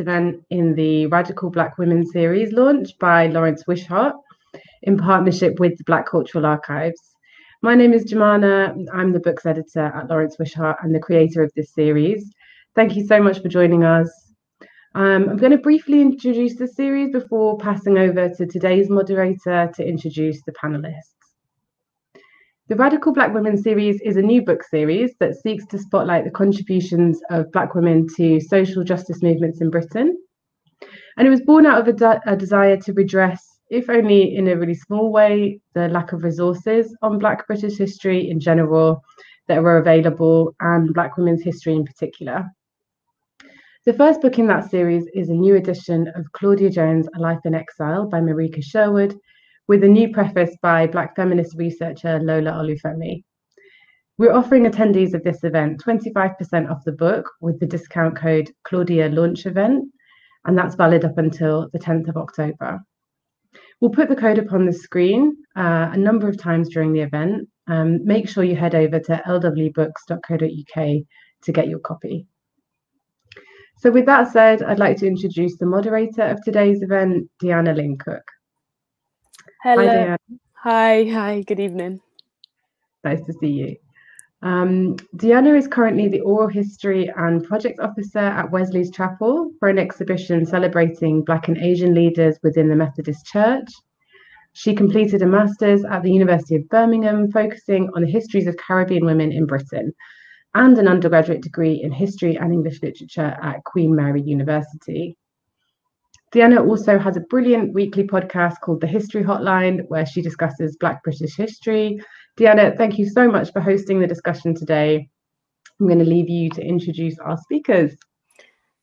event in the Radical Black Women series launched by Lawrence Wishart in partnership with the Black Cultural Archives. My name is Jemana. I'm the books editor at Lawrence Wishart and the creator of this series. Thank you so much for joining us. Um, I'm going to briefly introduce the series before passing over to today's moderator to introduce the panelists. The Radical Black Women series is a new book series that seeks to spotlight the contributions of Black women to social justice movements in Britain. And it was born out of a, de a desire to redress, if only in a really small way, the lack of resources on Black British history in general that were available and Black women's history in particular. The first book in that series is a new edition of Claudia Jones, A Life in Exile by Marika Sherwood, with a new preface by Black feminist researcher Lola Olufemi. We're offering attendees of this event 25% off the book with the discount code Claudia Launch Event, and that's valid up until the 10th of October. We'll put the code up on the screen uh, a number of times during the event. Um, make sure you head over to lwbooks.co.uk to get your copy. So with that said, I'd like to introduce the moderator of today's event, Deanna Lyncook. Hello. Hi, hi, hi, good evening. Nice to see you. Um, Deanna is currently the Oral History and Project Officer at Wesley's Chapel for an exhibition celebrating Black and Asian leaders within the Methodist Church. She completed a master's at the University of Birmingham, focusing on the histories of Caribbean women in Britain, and an undergraduate degree in history and English literature at Queen Mary University. Deanna also has a brilliant weekly podcast called The History Hotline, where she discusses Black British history. Deanna, thank you so much for hosting the discussion today. I'm going to leave you to introduce our speakers.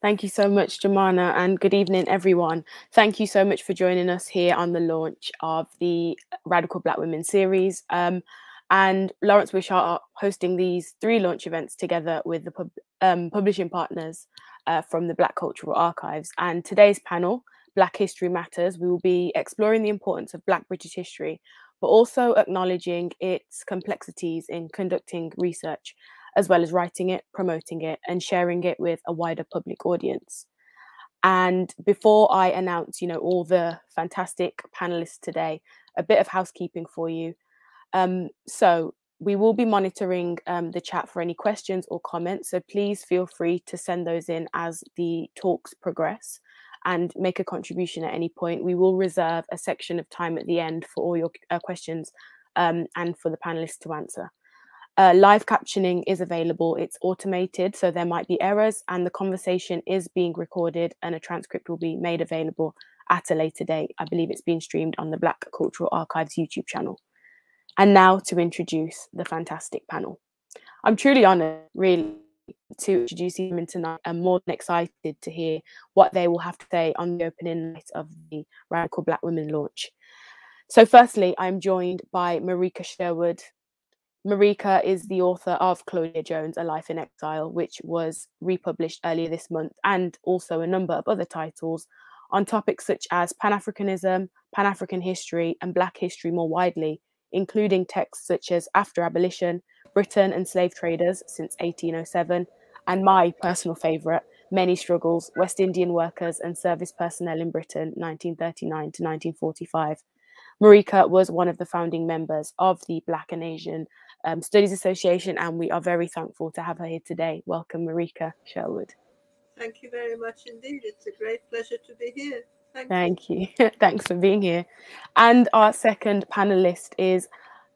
Thank you so much, Jemana, and good evening, everyone. Thank you so much for joining us here on the launch of the Radical Black Women series. Um, and Lawrence Wishart are hosting these three launch events together with the pub um, publishing partners uh, from the Black Cultural Archives. And today's panel, Black History Matters, we will be exploring the importance of Black British history, but also acknowledging its complexities in conducting research, as well as writing it, promoting it, and sharing it with a wider public audience. And before I announce, you know, all the fantastic panelists today, a bit of housekeeping for you. Um, so we will be monitoring um, the chat for any questions or comments, so please feel free to send those in as the talks progress and make a contribution at any point. We will reserve a section of time at the end for all your uh, questions um, and for the panelists to answer. Uh, live captioning is available. It's automated, so there might be errors, and the conversation is being recorded, and a transcript will be made available at a later date. I believe it's being streamed on the Black Cultural Archives YouTube channel. And now to introduce the fantastic panel. I'm truly honoured, really, to introduce them tonight. I'm more than excited to hear what they will have to say on the opening night of the Radical Black Women launch. So, firstly, I'm joined by Marika Sherwood. Marika is the author of Claudia Jones, A Life in Exile, which was republished earlier this month, and also a number of other titles on topics such as Pan Africanism, Pan African history, and Black history more widely, including texts such as After Abolition, Britain and Slave Traders since 1807, and my personal favourite, Many Struggles, West Indian Workers and Service Personnel in Britain, 1939 to 1945. Marika was one of the founding members of the Black and Asian um, Studies Association, and we are very thankful to have her here today. Welcome, Marika Sherwood. Thank you very much indeed. It's a great pleasure to be here. Thank, you. you. Thanks for being here. And our second panelist is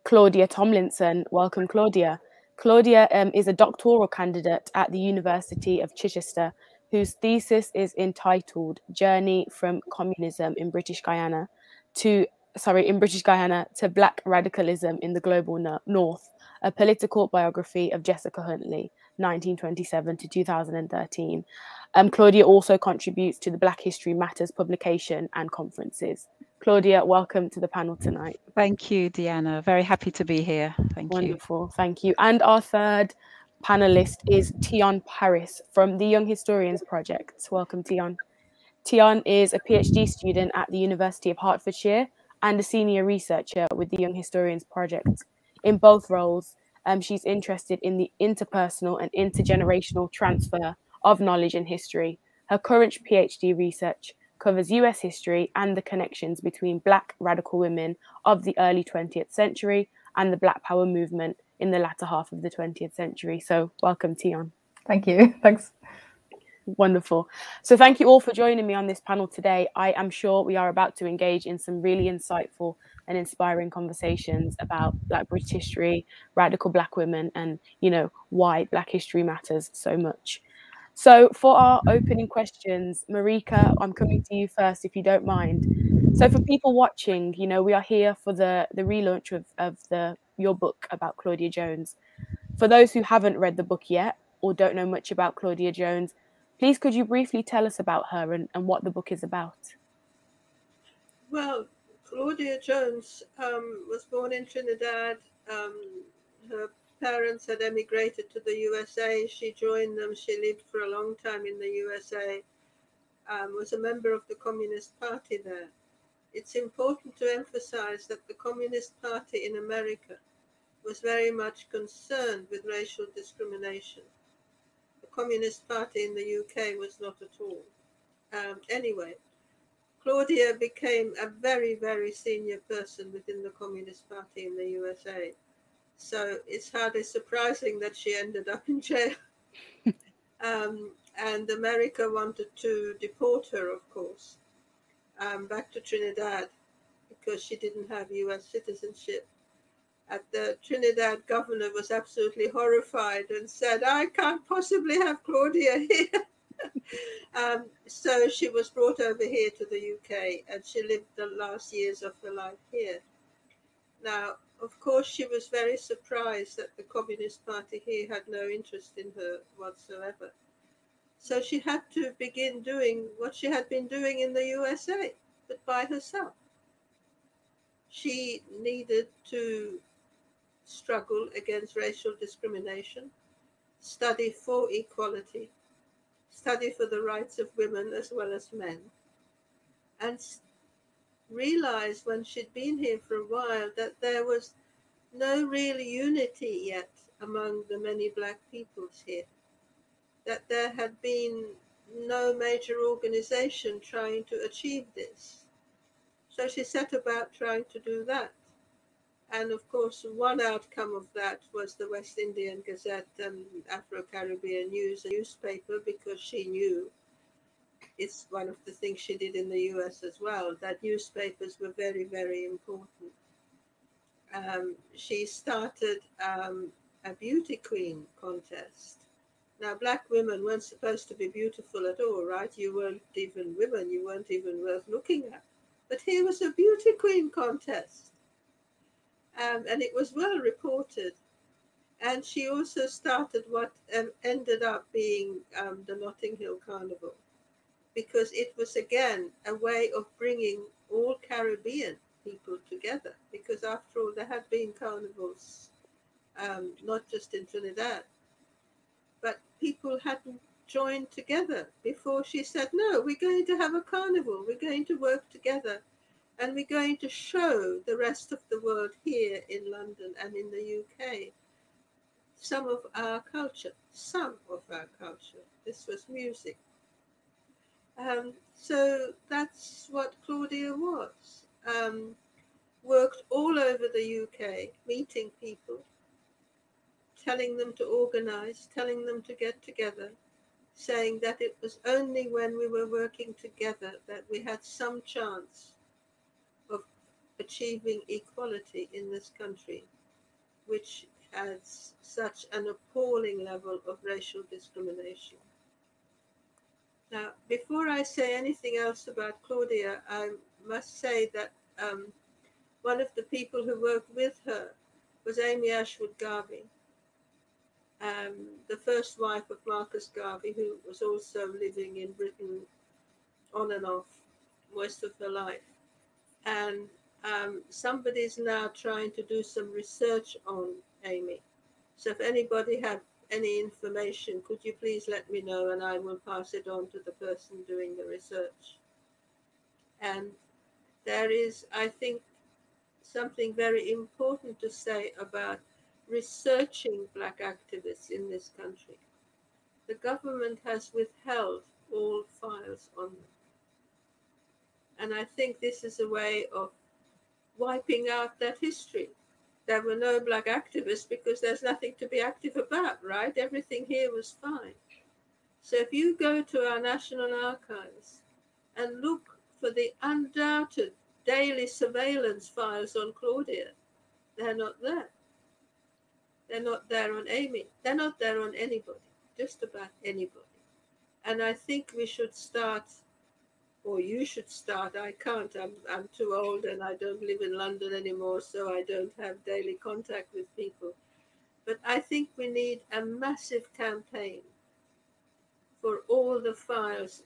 Claudia Tomlinson. Welcome, Claudia. Claudia um, is a doctoral candidate at the University of Chichester, whose thesis is entitled Journey from Communism in British Guiana to sorry, in British Guiana to Black Radicalism in the Global no North, a political biography of Jessica Huntley, 1927 to 2013. Um, Claudia also contributes to the Black History Matters publication and conferences. Claudia, welcome to the panel tonight. Thank you, Deanna. Very happy to be here. Thank Wonderful. you. Wonderful. Thank you. And our third panelist is Tion Paris from the Young Historians Project. Welcome, Tion. Tion is a PhD student at the University of Hertfordshire and a senior researcher with the Young Historians Project. In both roles, um, she's interested in the interpersonal and intergenerational transfer of knowledge and history, Her current PhD research covers US history and the connections between Black radical women of the early 20th century and the Black Power movement in the latter half of the 20th century. So, welcome, Tion. Thank you. Thanks. Wonderful. So, thank you all for joining me on this panel today. I am sure we are about to engage in some really insightful and inspiring conversations about Black British history, radical Black women, and you know why Black history matters so much. So, for our opening questions, Marika, I'm coming to you first, if you don't mind. So, for people watching, you know, we are here for the the relaunch of of the your book about Claudia Jones. For those who haven't read the book yet or don't know much about Claudia Jones, Please, could you briefly tell us about her and, and what the book is about? Well, Claudia Jones um, was born in Trinidad. Um, her parents had emigrated to the USA. She joined them. She lived for a long time in the USA. Um, was a member of the Communist Party there. It's important to emphasize that the Communist Party in America was very much concerned with racial discrimination. The Communist Party in the UK was not at all. Um, anyway, Claudia became a very, very senior person within the Communist Party in the USA. So it's hardly surprising that she ended up in jail. um, and America wanted to deport her, of course, um, back to Trinidad because she didn't have US citizenship And the Trinidad governor was absolutely horrified and said, I can't possibly have Claudia here. um, so she was brought over here to the UK and she lived the last years of her life here. Now, of course, she was very surprised that the Communist Party here had no interest in her whatsoever. So she had to begin doing what she had been doing in the USA, but by herself. She needed to struggle against racial discrimination, study for equality, study for the rights of women as well as men, and realized when she'd been here for a while that there was no real unity yet among the many black peoples here, that there had been no major organization trying to achieve this. So she set about trying to do that. And of course, one outcome of that was the West Indian Gazette and Afro Caribbean News newspaper because she knew it's one of the things she did in the US as well that newspapers were very, very important. Um, she started um, a beauty queen contest. Now, black women weren't supposed to be beautiful at all, right? You weren't even women, you weren't even worth looking at. But here was a beauty queen contest um, and it was well reported. And she also started what um, ended up being um, the Notting Hill Carnival, because it was again a way of bringing all Caribbean people together. Because after all, there had been carnivals, um, not just in Trinidad, but people hadn't joined together before she said, No, we're going to have a carnival, we're going to work together and we're going to show the rest of the world here in London and in the UK some of our culture, some of our culture. This was music. Um, so that's what Claudia was. Um, worked all over the UK, meeting people, telling them to organize, telling them to get together, saying that it was only when we were working together that we had some chance achieving equality in this country, which has such an appalling level of racial discrimination. Now, before I say anything else about Claudia, I must say that um, one of the people who worked with her was Amy Ashwood Garvey, um, the first wife of Marcus Garvey, who was also living in Britain on and off most of her life. And um, somebody's now trying to do some research on Amy. So if anybody have any information, could you please let me know and I will pass it on to the person doing the research. And there is, I think, something very important to say about researching Black activists in this country. The government has withheld all files on them. And I think this is a way of wiping out that history. There were no black activists because there's nothing to be active about, right? Everything here was fine. So if you go to our National Archives and look for the undoubted daily surveillance files on Claudia, they're not there. They're not there on Amy. They're not there on anybody, just about anybody. And I think we should start, or you should start. I can't. I'm, I'm too old and I don't live in London anymore, so I don't have daily contact with people. But I think we need a massive campaign for all the files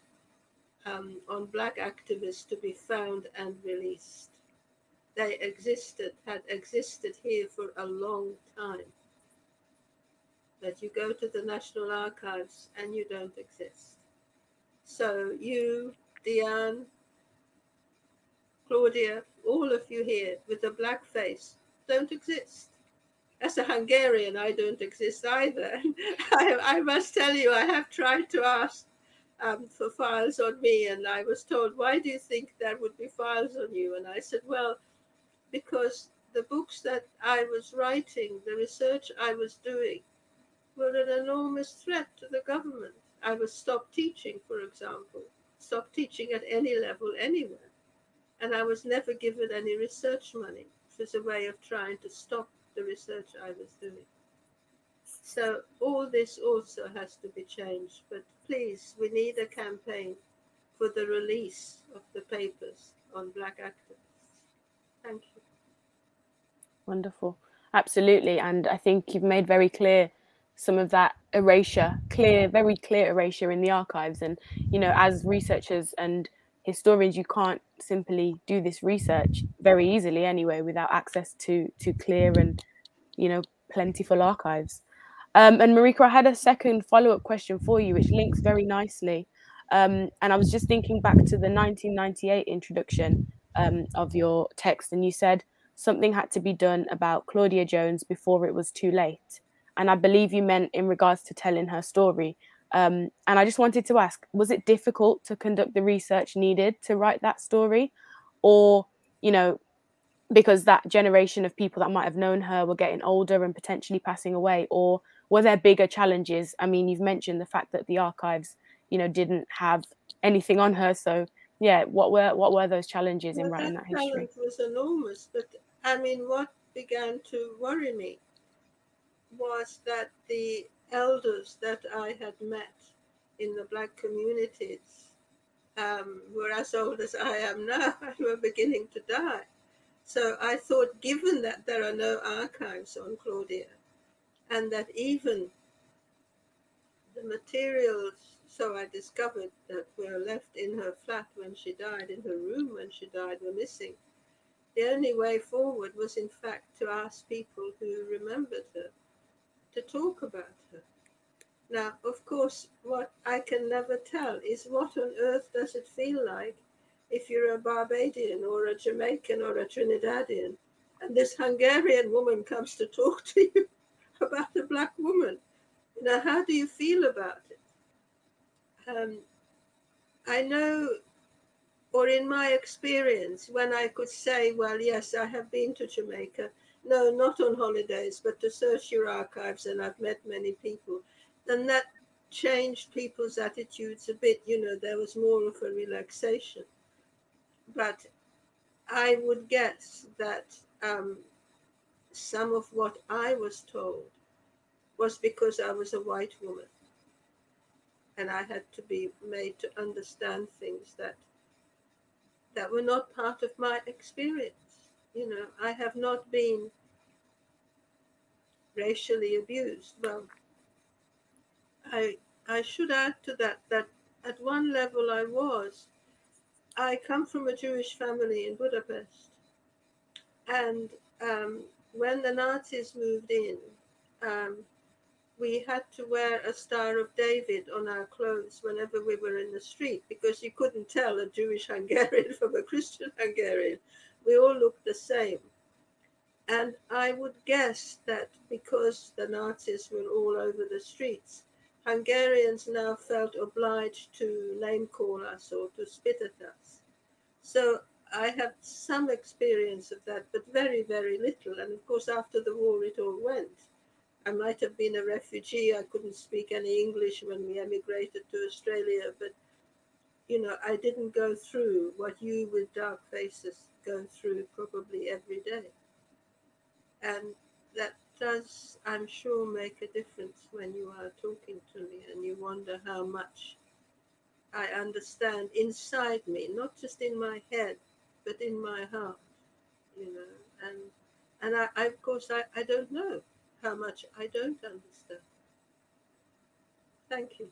um, on black activists to be found and released. They existed, had existed here for a long time. But you go to the National Archives and you don't exist. So you, Diane, Claudia, all of you here with a black face don't exist. As a Hungarian, I don't exist either. I, I must tell you, I have tried to ask um, for files on me. And I was told, why do you think there would be files on you? And I said, well, because the books that I was writing, the research I was doing, were an enormous threat to the government. I was stopped teaching, for example, stopped teaching at any level anywhere. And I was never given any research money, which was a way of trying to stop the research I was doing. So all this also has to be changed. But please, we need a campaign for the release of the papers on black activists. Thank you. Wonderful. Absolutely. And I think you've made very clear some of that erasure, clear, very clear erasure in the archives. And, you know, as researchers and historians, you can't simply do this research very easily anyway without access to to clear and, you know, plentiful archives. Um, and Marika, I had a second follow up question for you, which links very nicely. Um, and I was just thinking back to the 1998 introduction um, of your text, and you said something had to be done about Claudia Jones before it was too late. And I believe you meant in regards to telling her story. Um, and I just wanted to ask was it difficult to conduct the research needed to write that story? Or, you know, because that generation of people that might have known her were getting older and potentially passing away? Or were there bigger challenges? I mean, you've mentioned the fact that the archives, you know, didn't have anything on her. So, yeah, what were what were those challenges well, in writing that, that history? Challenge was enormous, but I mean, what began to worry me was that the elders that I had met in the black communities um, were as old as I am now and were beginning to die. So I thought, given that there are no archives on Claudia, and that even the materials, so I discovered that were left in her flat when she died, in her room when she died, were missing. The only way forward was, in fact, to ask people who remembered her to talk about her. Now, of course, what I can never tell is what on earth does it feel like if you're a Barbadian or a Jamaican or a Trinidadian and this Hungarian woman comes to talk to you about a black woman. You know, how do you feel about it? Um, I know, or in my experience, when I could say, well, yes, I have been to Jamaica, no, not on holidays, but to search your archives, and I've met many people, And that changed people's attitudes a bit. You know, there was more of a relaxation. But I would guess that um, some of what I was told was because I was a white woman. And I had to be made to understand things that that were not part of my experience. You know, I have not been racially abused. Well, I I should add to that that at one level I was. I come from a Jewish family in Budapest, and um, when the Nazis moved in, um, we had to wear a Star of David on our clothes whenever we were in the street because you couldn't tell a Jewish Hungarian from a Christian Hungarian. We all looked the same. And I would guess that because the Nazis were all over the streets, Hungarians now felt obliged to name call us or to spit at us. So I had some experience of that, but very, very little. And of course, after the war, it all went. I might have been a refugee. I couldn't speak any English when we emigrated to Australia, but you know, I didn't go through what you with dark faces go through probably every day. And that does, I'm sure, make a difference when you are talking to me and you wonder how much I understand inside me, not just in my head, but in my heart, you know. And and I, I of course I, I don't know how much I don't understand. Thank you.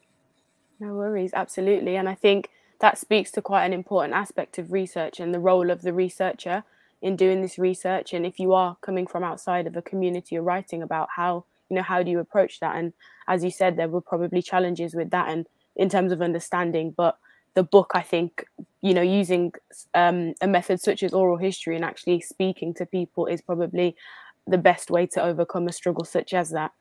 No worries, absolutely. And I think that speaks to quite an important aspect of research and the role of the researcher in doing this research. And if you are coming from outside of a community or writing about how, you know, how do you approach that? And as you said, there were probably challenges with that and in terms of understanding, but the book, I think, you know, using um, a method such as oral history and actually speaking to people is probably the best way to overcome a struggle such as that.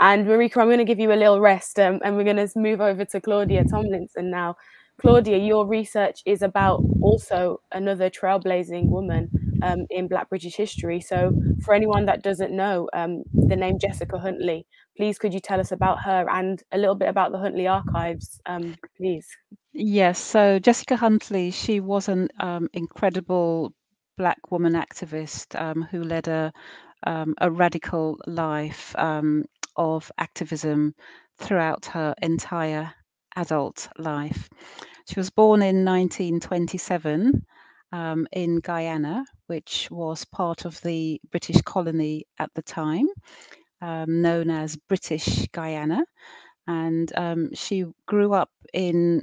And Marika, I'm going to give you a little rest um, and we're going to move over to Claudia Tomlinson now. Claudia, your research is about also another trailblazing woman um, in Black British history. So, for anyone that doesn't know um, the name Jessica Huntley, please could you tell us about her and a little bit about the Huntley archives, um, please? Yes. So Jessica Huntley, she was an um, incredible Black woman activist um, who led a um, a radical life of activism throughout her entire adult life. She was born in 1927 um, in Guyana, which was part of the British colony at the time, um, known as British Guiana. And um, she grew up in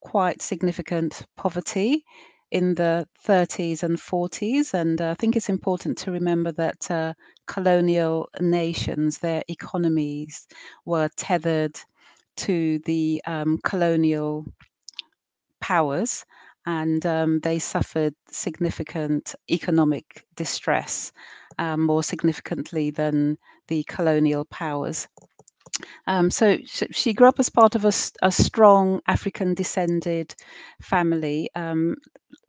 quite significant poverty in the 30s and 40s. And uh, I think it's important to remember that uh, colonial nations, their economies were tethered to the um, colonial powers and um, they suffered significant economic distress, um, more significantly than the colonial powers. Um, so she grew up as part of a, a strong African descended family, um,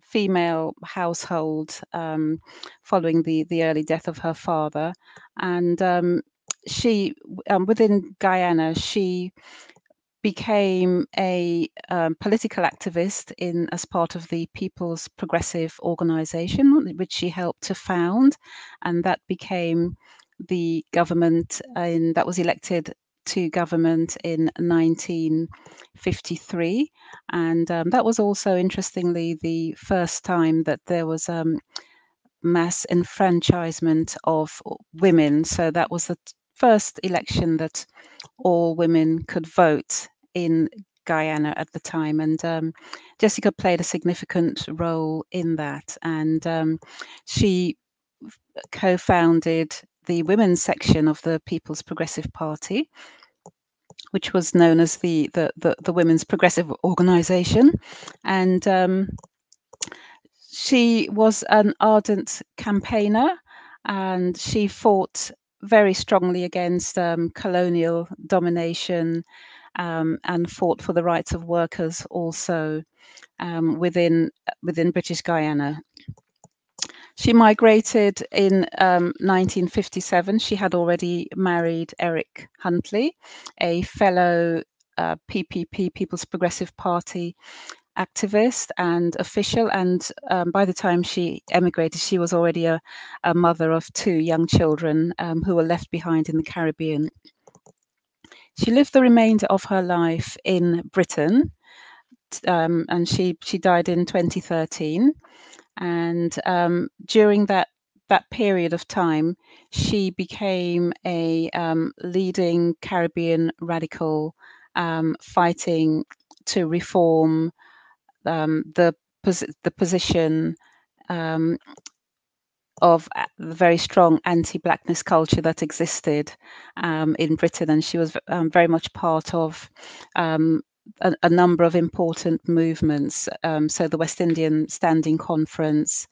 female household um, following the, the early death of her father. And um, she, within Guyana, she became a um, political activist in as part of the People's Progressive Organization, which she helped to found, and that became the government in, that was elected to government in 1953, and um, that was also interestingly the first time that there was um, mass enfranchisement of women. So that was the first election that all women could vote in Guyana at the time, and um, Jessica played a significant role in that. And um, she co-founded the women's section of the People's Progressive Party, which was known as the the the, the Women's Progressive Organization, and um, she was an ardent campaigner, and she fought very strongly against um, colonial domination um, and fought for the rights of workers also um, within within British Guiana. She migrated in um, 1957. She had already married Eric Huntley, a fellow uh, PPP, People's Progressive Party activist and official. And um, by the time she emigrated, she was already a, a mother of two young children um, who were left behind in the Caribbean. She lived the remainder of her life in Britain, um, and she she died in 2013. And um, during that that period of time, she became a um, leading Caribbean radical um, fighting to reform um, the the position um, of the very strong anti-blackness culture that existed um, in Britain, and she was um, very much part of um, a, a, number of important movements. Um, so the West Indian Standing Conference,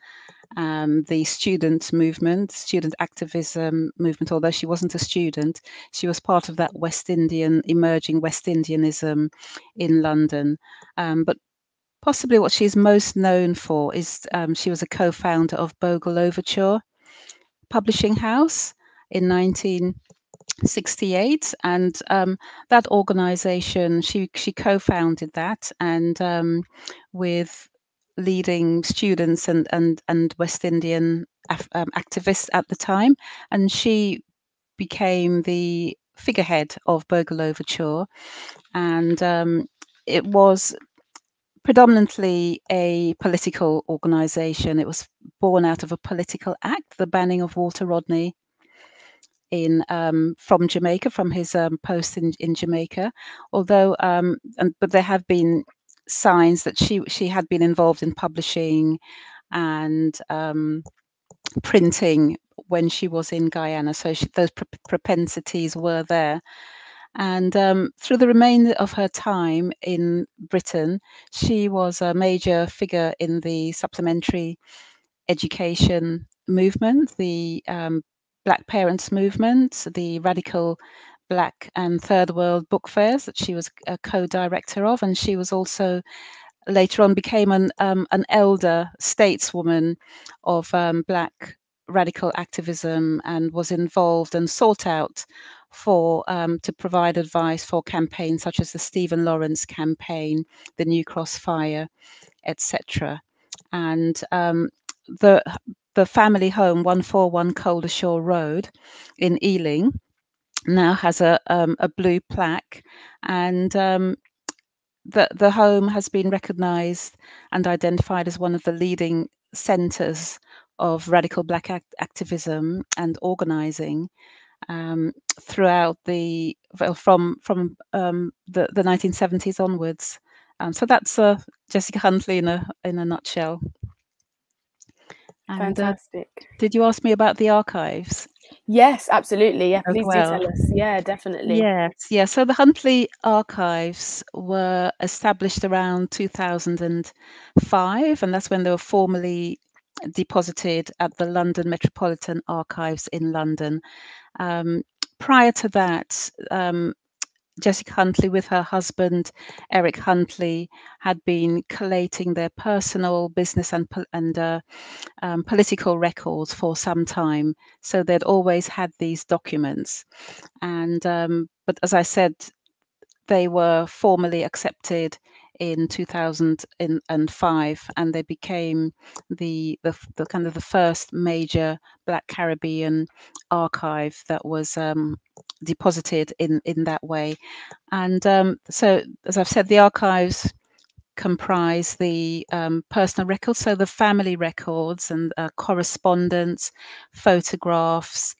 um, the student movement, student activism movement. Although she wasn't a student, she was part of that West Indian, emerging West Indianism in London. Um, but possibly what she's most known for is um, she was a co-founder of Bogle-L'Ouverture Publishing House in 1968, and um, that organization she she co-founded that, and um, with leading students and and and West Indian um, activists at the time, and she became the figurehead of Bogle-L'Ouverture, and um, it was predominantly a political organisation. It was born out of a political act, the banning of Walter Rodney in um, from Jamaica, from his um, post in, in Jamaica. Although, um, and, but there have been signs that she she had been involved in publishing and um, printing when she was in Guyana. So she, those propensities were there. And um, through the remainder of her time in Britain, she was a major figure in the supplementary education movement, the um, Black Parents movement, the radical Black and Third World book fairs that she was a co-director of, and she was also later on became an um, an elder stateswoman of um, Black radical activism and was involved and sought out for um, to provide advice for campaigns such as the Stephen Lawrence campaign, the New Cross Fire, etc. And um, the the family home, 141 Coldershaw Road in Ealing, now has a um, a blue plaque, and um, the the home has been recognised and identified as one of the leading centres of radical black act activism and organising um, throughout the well, from from um, the the 1970s onwards. Um, so that's uh, Jessica Huntley in a in a nutshell. And, Fantastic. Uh, did you ask me about the archives? Yes, absolutely. Yeah, please well. do tell us. Yeah, definitely. Yes, yeah. So the Huntley archives were established around 2005, and that's when they were formally deposited at the London Metropolitan Archives in London. Um, prior to that, um, Jessica Huntley, with her husband Eric Huntley, had been collating their personal, business, and and uh, um, political records for some time. So they'd always had these documents, and um, but as I said, they were formally accepted in 2005 and they became the, the, the kind of the first major black caribbean archive that was um, deposited in in that way. And um, so as i've said the archives comprise the um, personal records so the family records and uh, correspondence photographs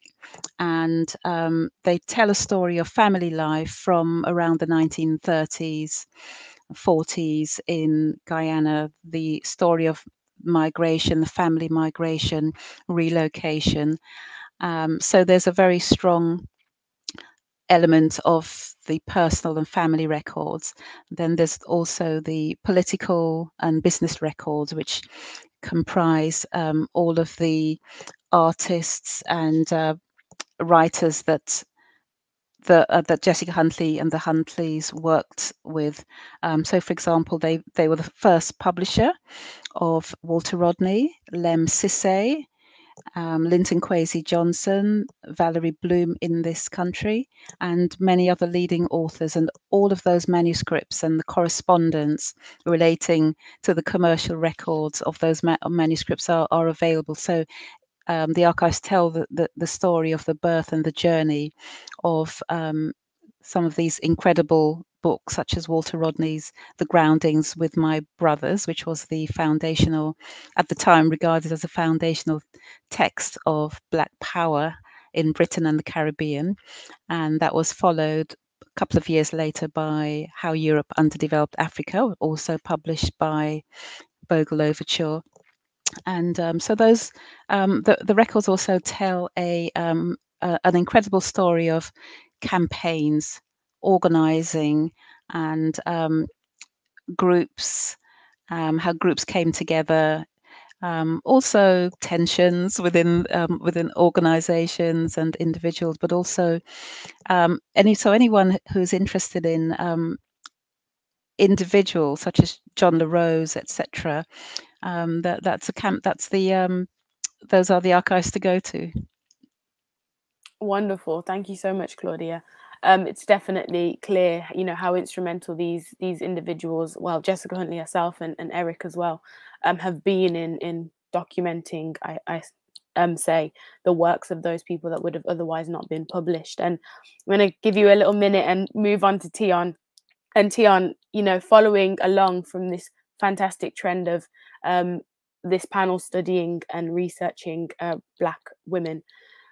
and um, they tell a story of family life from around the 1930s 40s in Guyana, the story of migration, the family migration, relocation. Um, so there's a very strong element of the personal and family records. Then there's also the political and business records, which comprise um, all of the artists and uh, writers that uh, that Jessica Huntley and the Huntleys worked with. Um, so, for example, they they were the first publisher of Walter Rodney, Lemn Sissay, um, Linton Kwesi Johnson, Valerie Bloom in this country, and many other leading authors. And all of those manuscripts and the correspondence relating to the commercial records of those ma manuscripts are, are available. So um, the archives tell the, the, the, story of the birth and the journey of um, some of these incredible books, such as Walter Rodney's The Groundings with My Brothers, which was the foundational, at the time regarded as a foundational text of Black Power in Britain and the Caribbean. And that was followed a couple of years later by How Europe Underdeveloped Africa, also published by Bogle-L'Ouverture and um, so those um, the, the records also tell a, um, a, an incredible story of campaigns organizing and um, groups how groups came together um, also tensions within um, within organizations and individuals, but also um, any so anyone who's interested in individuals such as John La Rose, etc. Um, that that's a camp. That's the um, those are the archives to go to. Wonderful. Thank you so much, Claudia. Um, it's definitely clear, you know, how instrumental these these individuals, well, Jessica Huntley herself and, and Eric as well, um, have been in in documenting, I, I um, say, the works of those people that would have otherwise not been published. And I'm going to give you a little minute and move on to Tion. And Tion, you know, following along from this fantastic trend of um, this panel studying and researching uh, Black women,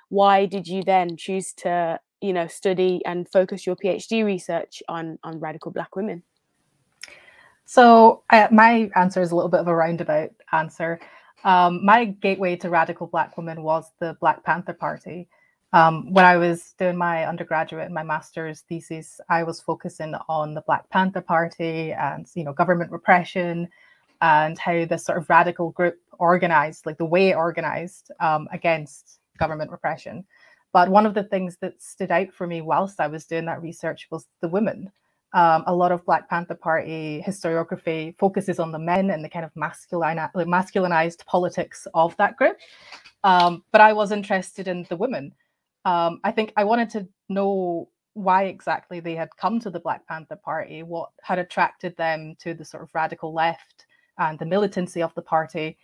why did you then choose to, you know, study and focus your PhD research on on radical Black women? So uh, my answer is a little bit of a roundabout answer. Um, my gateway to radical Black women was the Black Panther Party. Um, when I was doing my undergraduate and my master's thesis, I was focusing on the Black Panther Party and you know government repression and how this sort of radical group organized, like the way it organized um, against government repression. But one of the things that stood out for me whilst I was doing that research was the women. Um, a lot of Black Panther Party historiography focuses on the men and the kind of masculine, masculinized politics of that group. Um, but I was interested in the women. Um, I think I wanted to know why exactly they had come to the Black Panther Party, what had attracted them to the sort of radical left and the militancy of the party.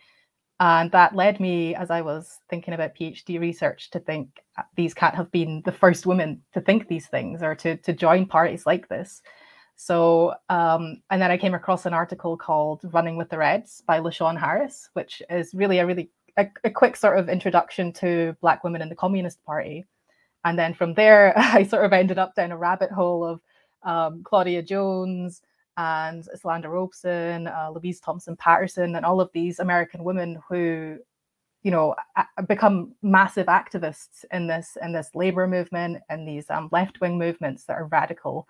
And that led me, as I was thinking about PhD research, to think uh, these can't have been the first women to think these things or to, to join parties like this. So, um, and then I came across an article called Running with the Reds by LaShawn Harris, which is really a really a, a quick sort of introduction to Black women in the Communist Party. And then from there, I sort of ended up down a rabbit hole of um, Claudia Jones and Eslanda Robeson, uh, Louise Thompson Patterson, and all of these American women who, you know, become massive activists in this in this labor movement and these um, left wing movements that are radical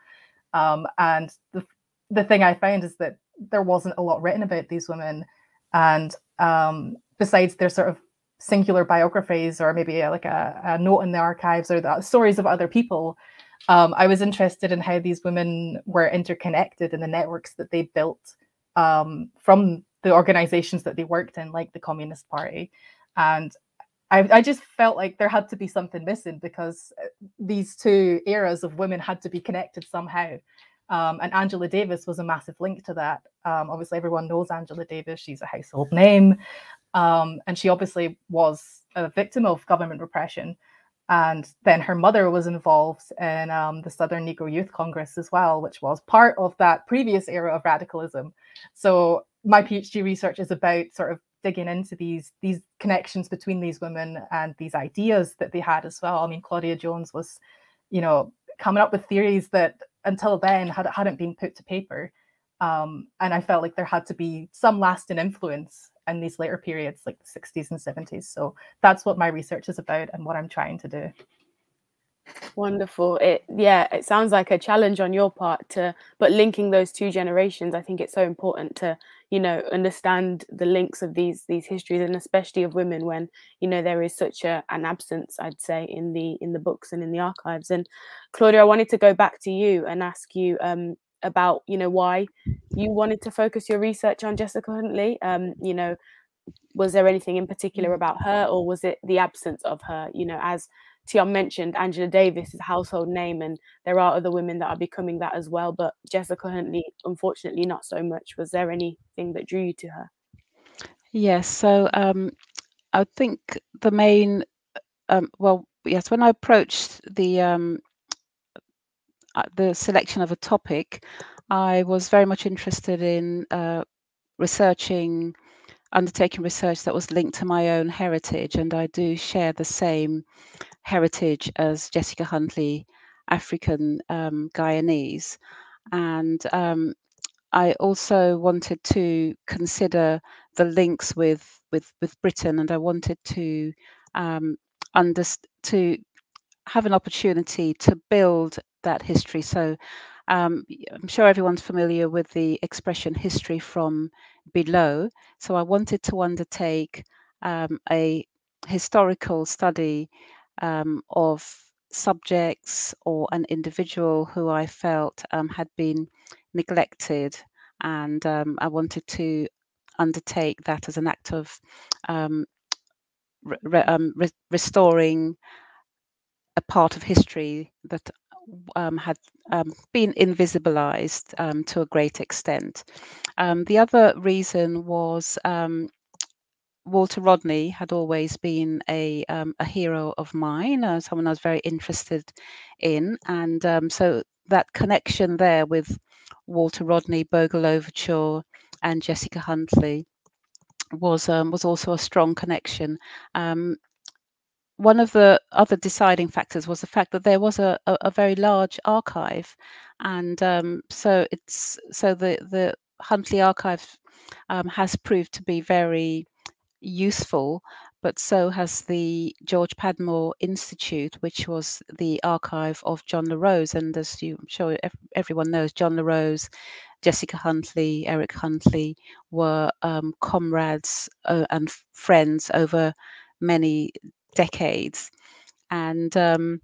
um, and the, the thing I found is that there wasn't a lot written about these women. And um, besides their sort of singular biographies or maybe a, like a, a, note in the archives or the stories of other people, um, I was interested in how these women were interconnected in the networks that they built um, from the organizations that they worked in, like the Communist Party. And I, I just felt like there had to be something missing because uh, these two eras of women had to be connected somehow. Um, and Angela Davis was a massive link to that. Um, obviously, everyone knows Angela Davis. She's a household name. Um, and she obviously was a victim of government repression. And then her mother was involved in um, the Southern Negro Youth Congress as well, which was part of that previous era of radicalism. So my PhD research is about sort of digging into these these connections between these women and these ideas that they had as well. I mean, Claudia Jones was, you know, coming up with theories that until then had, hadn't been put to paper. Um, and I felt like there had to be some lasting influence in these later periods, like the 60s and 70s. So that's what my research is about and what I'm trying to do. Wonderful. It yeah, it sounds like a challenge on your part to but linking those two generations, I think it's so important to, you know, understand the links of these these histories and especially of women when, you know, there is such a an absence, I'd say, in the in the books and in the archives. And Claudia, I wanted to go back to you and ask you um about, you know, why you wanted to focus your research on Jessica Huntley. Um, you know, was there anything in particular about her or was it the absence of her, you know, as Tion mentioned Angela Davis is a household name, and there are other women that are becoming that as well. But Jessica Huntley, unfortunately, not so much. Was there anything that drew you to her? Yes. So um, I think the main, um, well, yes, when I approached the um, the selection of a topic, I was very much interested in uh, researching, undertaking research that was linked to my own heritage, and I do share the same heritage as Jessica Huntley, African um, Guyanese. And um, I also wanted to consider the links with, with, with Britain, and I wanted to um, to have an opportunity to build that history. So um, I'm sure everyone's familiar with the expression history from below. So I wanted to undertake um, a historical study um, of subjects or an individual who I felt um, had been neglected. And um, I wanted to undertake that as an act of um, re- re- restoring a part of history that um, had um, been invisibilized um, to a great extent. Um, the other reason was um, Walter Rodney had always been a, um, a hero of mine, uh, someone I was very interested in. And so that connection there with Walter Rodney, Bogle-L'Ouverture, and Jessica Huntley was was also a strong connection one of the other deciding factors was the fact that there was a, a, a very large archive, and um, so it's so the the Huntley archive um, has proved to be very useful, but so has the George Padmore Institute, which was the archive of John La Rose, and as you, I'm sure everyone knows, John La Rose. Jessica Huntley, Eric Huntley were um, comrades uh, and friends over many decades, and um,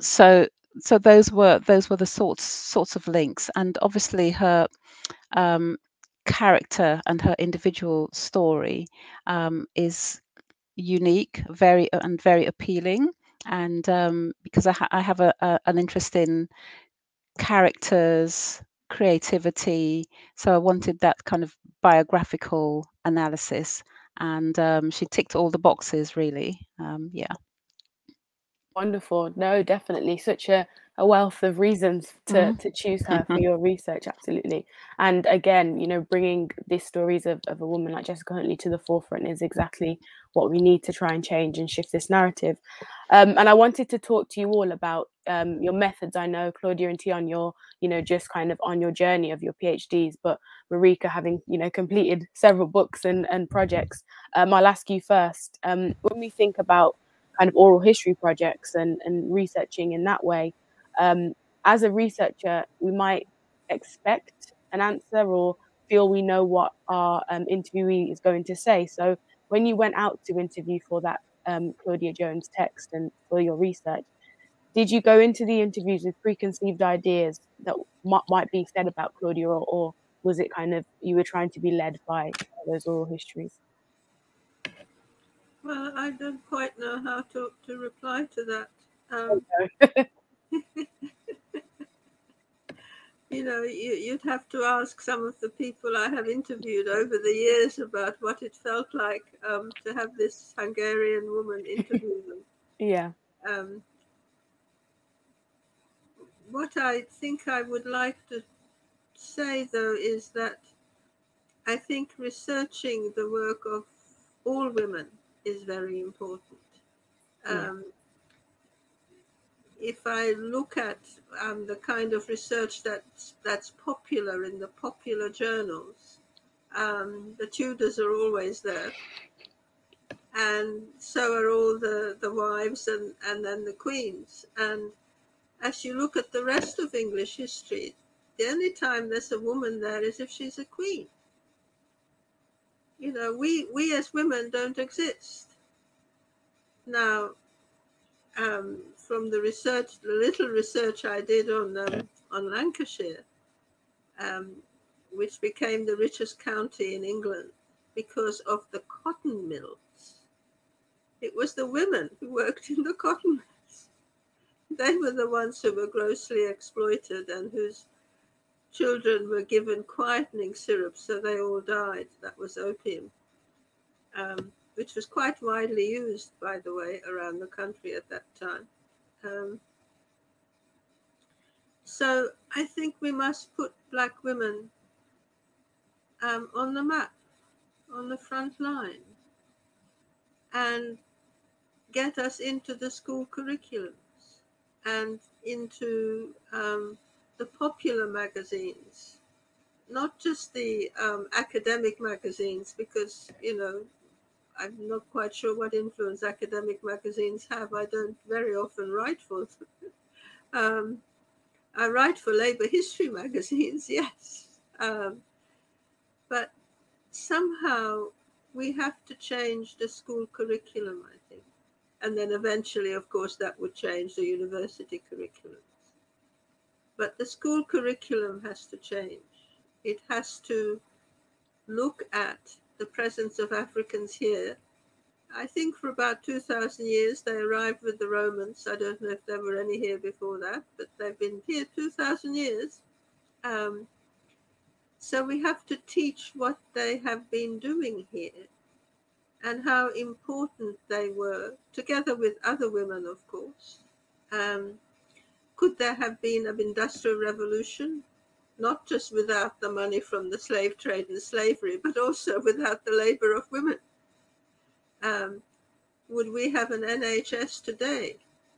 so so those were those were the sorts sorts of links, and obviously her um, character and her individual story um, is unique, very and very appealing, and um, because I, ha- I have a, a, an interest in characters creativity. So i wanted that kind of biographical analysis and um, she ticked all the boxes really um, yeah. Wonderful. No definitely such a, a wealth of reasons to, mm-hmm. to choose her for your research absolutely. And again you know bringing these stories of, of a woman like jessica huntley to the forefront is exactly what we need to try and change and shift this narrative. Um, and i wanted to talk to you all about um, your methods. I know claudia and tion you're you know just kind of on your journey of your phds but marika having you know completed several books and, and projects. Um, i'll ask you first um, when we think about kind of oral history projects and, and researching in that way um, as a researcher we might expect an answer or feel we know what our um, interviewee is going to say. So when you went out to interview for that um, Claudia Jones text and for your research, did you go into the interviews with preconceived ideas that might, might be said about Claudia, or, or, was it kind of you were trying to be led by those oral histories? Well, I don't quite know how to, to reply to that. Um, okay. you know, you, would have to ask some of the people I have interviewed over the years about what it felt like um, to have this Hungarian woman interview them. yeah. Um, what I think I would like to say, though, is that I think researching the work of all women is very important. Um, if I look at um, the kind of research that's that's popular in the popular journals, um, the Tudors are always there, and so are all the the wives and and then the queens. And as you look at the rest of English history, the only time there's a woman there is if she's a queen. You know, we we as women don't exist. Now, um, from the research, the little research I did on um, on Lancashire, um, which became the richest county in England because of the cotton mills. It was the women who worked in the cotton mills. They were the ones who were grossly exploited and whose children were given quietening syrup, so they all died. That was opium. Um, which was quite widely used, by the way, around the country at that time. Um, so I think we must put black women um, on the map, on the front line, and get us into the school curriculums and into um, the popular magazines, not just the um, academic magazines, because, you know, I'm not quite sure what influence academic magazines have. I don't very often write for them. um, I write for labor history magazines, yes. Um, but somehow we have to change the school curriculum, I. And then eventually, of course, that would change the university curriculums. But the school curriculum has to change. It has to look at the presence of Africans here. I think for about 2,000 years they arrived with the Romans. I don't know if there were any here before that, but they've been here 2,000 years. Um, so we have to teach what they have been doing here and how important they were, together with other women, of course. Um, could there have been an industrial revolution? Not just without the money from the slave trade and slavery, but also without the labor of women. Um, would we have an NHS today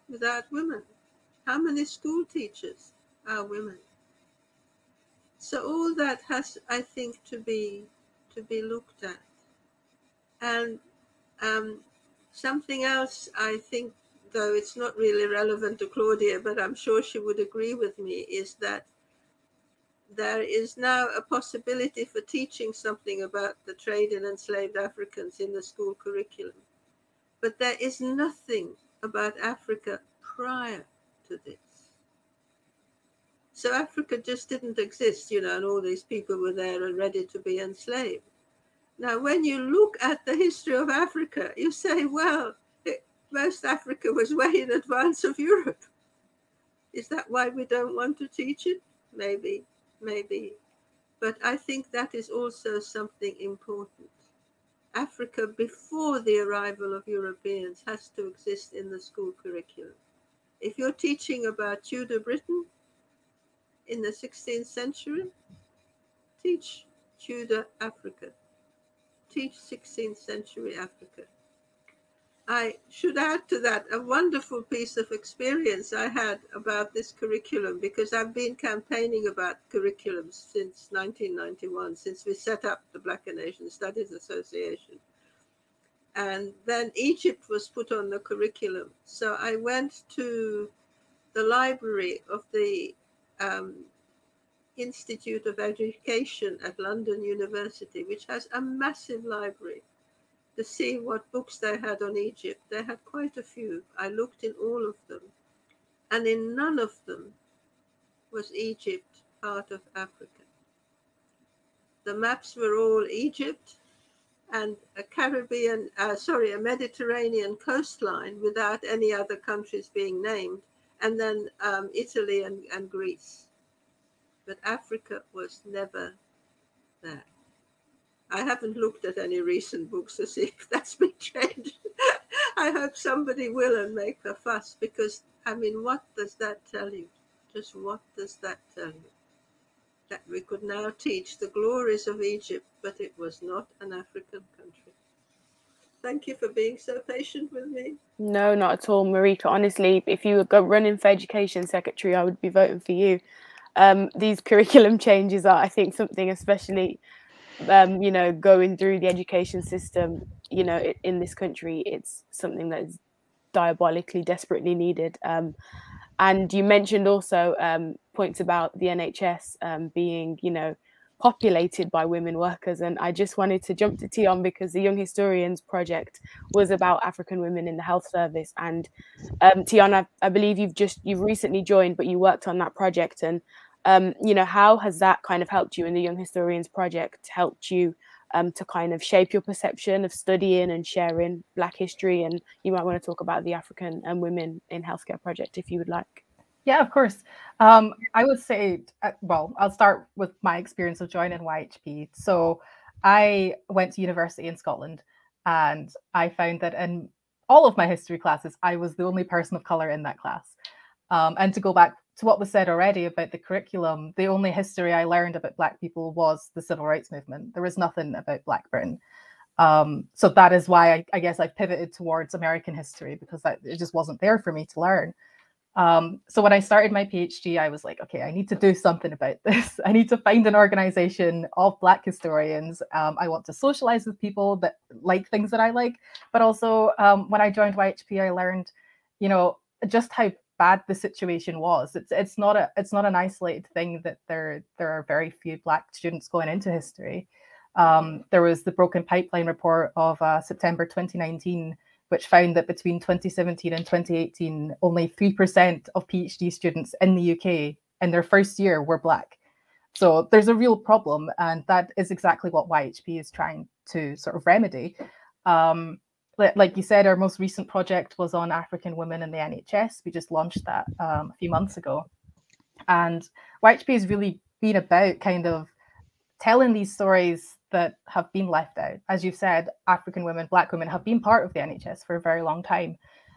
without women? How many school teachers are women? So all that has, I think, to be to be looked at. And um, something else, I think, though it's not really relevant to Claudia, but I'm sure she would agree with me, is that there is now a possibility for teaching something about the trade in enslaved Africans in the school curriculum. But there is nothing about Africa prior to this. So Africa just didn't exist, you know, and all these people were there and ready to be enslaved. Now, when you look at the history of Africa, you say, well, it, most Africa was way in advance of Europe. Is that why we don't want to teach it? Maybe, maybe. But I think that is also something important. Africa, before the arrival of Europeans, has to exist in the school curriculum. If you're teaching about Tudor Britain, in the 16th century. Teach Tudor Africa. Teach 16th century Africa. I should add to that a wonderful piece of experience I had about this curriculum because I've been campaigning about curriculums since 1991, since we set up the Black and Asian Studies Association. And then Egypt was put on the curriculum. So I went to the library of the um, Institute of Education at London University, which has a massive library, to see what books they had on Egypt. They had quite a few. I looked in all of them, and in none of them was Egypt part of Africa. The maps were all Egypt and a Caribbean, uh, sorry, a Mediterranean coastline without any other countries being named and then um, Italy and, and Greece. But Africa was never there. I haven't looked at any recent books to see if that's been changed. I hope somebody will and make a fuss because, I mean, what does that tell you? Just what does that tell you? That we could now teach the glories of Egypt, but it was not an African country. Thank you for being so patient with me. No, not at all, Marika. Honestly, if you were running for education secretary, I would be voting for you. Um, these curriculum changes are, I think, something especially, um, you know, going through the education system, you know, in this country, it's something that is diabolically, desperately needed. Um, and you mentioned also um, points about the NHS um, being, you know, populated by women workers. And I just wanted to jump to Tion because the Young Historians project was about African women in the health service. And um, Tion, I, I believe you've just you've recently joined, but you worked on that project. And um, you know, how has that kind of helped you in the Young Historians project? Helped you um, to kind of shape your perception of studying and sharing Black history? And you might want to talk about the African and Women in Healthcare project if you would like. Yeah, of course. Um, I would say, uh, well, I'll start with my experience of joining YHP. So I went to university in Scotland and I found that in all of my history classes, I was the only person of color in that class. Um, and to go back to what was said already about the curriculum, the only history I learned about Black people was the civil rights movement. There was nothing about Black Britain. Um, so that is why I, I guess I pivoted towards American history because that, it just wasn't there for me to learn. Um, so when I started my PhD, I was like, okay, I need to do something about this. I need to find an organization of Black historians. Um, I want to socialize with people that like things that I like. But also, um, when I joined YHP, I learned, you know, just how bad the situation was. It's it's not a it's not an isolated thing that there there are very few Black students going into history. Um, there was the Broken Pipeline report of uh, September 2019, which found that between 2017 and 2018, only 3% of PhD students in the UK in their first year were Black. So there's a real problem, and that is exactly what YHP is trying to sort of remedy. Um, like you said, our most recent project was on African women in the NHS. We just launched that um, a few months ago. And YHP has really been about kind of telling these stories that have been left out. As you've said, African women, Black women have been part of the NHS for a very long time.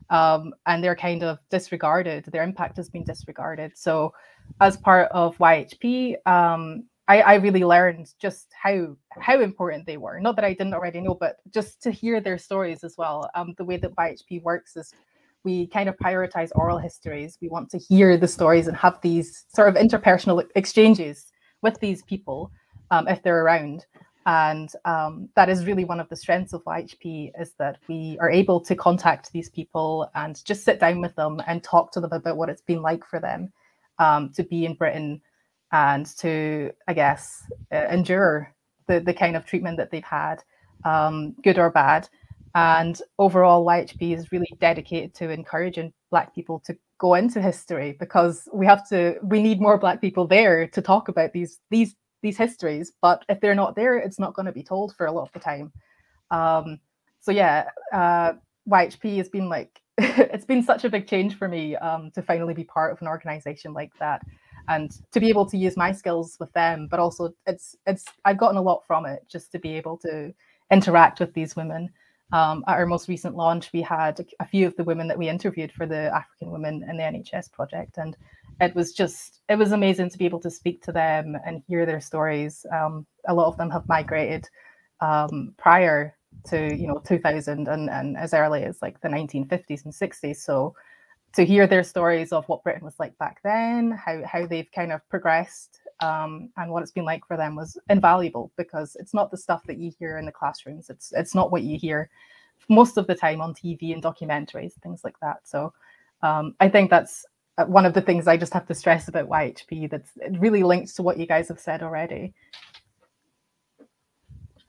Um, and they're kind of disregarded. Their impact has been disregarded. So, as part of YHP, um, I, I, really learned just how how important they were. Not that I didn't already know, but just to hear their stories as well. Um, the way that YHP works is we kind of prioritize oral histories. We want to hear the stories and have these sort of interpersonal exchanges with these people um, if they're around. And um, that is really one of the strengths of YHP is that we are able to contact these people and just sit down with them and talk to them about what it's been like for them um, to be in Britain and to, I guess, uh, endure the, the kind of treatment that they've had, um, good or bad. And overall, YHP is really dedicated to encouraging Black people to go into history because we have to, we need more Black people there to talk about these these these histories. But if they're not there, it's not going to be told for a lot of the time. Um, so yeah, uh, YHP has been like, it's been such a big change for me um, to finally be part of an organization like that and to be able to use my skills with them but also it's it's i've gotten a lot from it just to be able to interact with these women um, at our most recent launch, we had a few of the women that we interviewed for the African Women in the NHS project, and it was just it was amazing to be able to speak to them and hear their stories. Um, a lot of them have migrated um, prior to you know 2000 and, and as early as like the 1950s and 60s. So to hear their stories of what Britain was like back then, how how they've kind of progressed um, and what it's been like for them was invaluable because it's not the stuff that you hear in the classrooms. It's it's not what you hear most of the time on TV and documentaries, things like that. So um, I think that's uh, one of the things I just have to stress about YHP. That's really linked to what you guys have said already.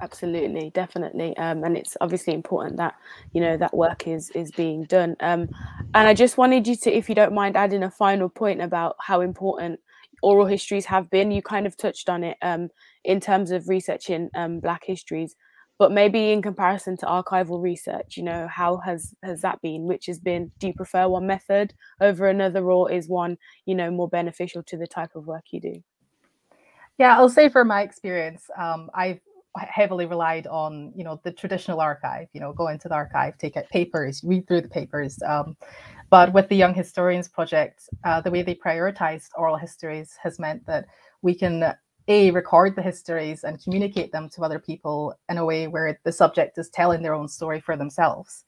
Absolutely, definitely, um, and it's obviously important that you know that work is is being done. Um, and I just wanted you to, if you don't mind, adding a final point about how important oral histories have been. You kind of touched on it um, in terms of researching um, Black histories, but maybe in comparison to archival research, you know, how has has that been? Which has been? Do you prefer one method over another, or is one, you know, more beneficial to the type of work you do? Yeah, I'll say from my experience, um, I've heavily relied on you know the traditional archive you know go into the archive take out papers read through the papers um, but with the Young Historians Project, uh, the way they prioritized oral histories has meant that we can a record the histories and communicate them to other people in a way where the subject is telling their own story for themselves.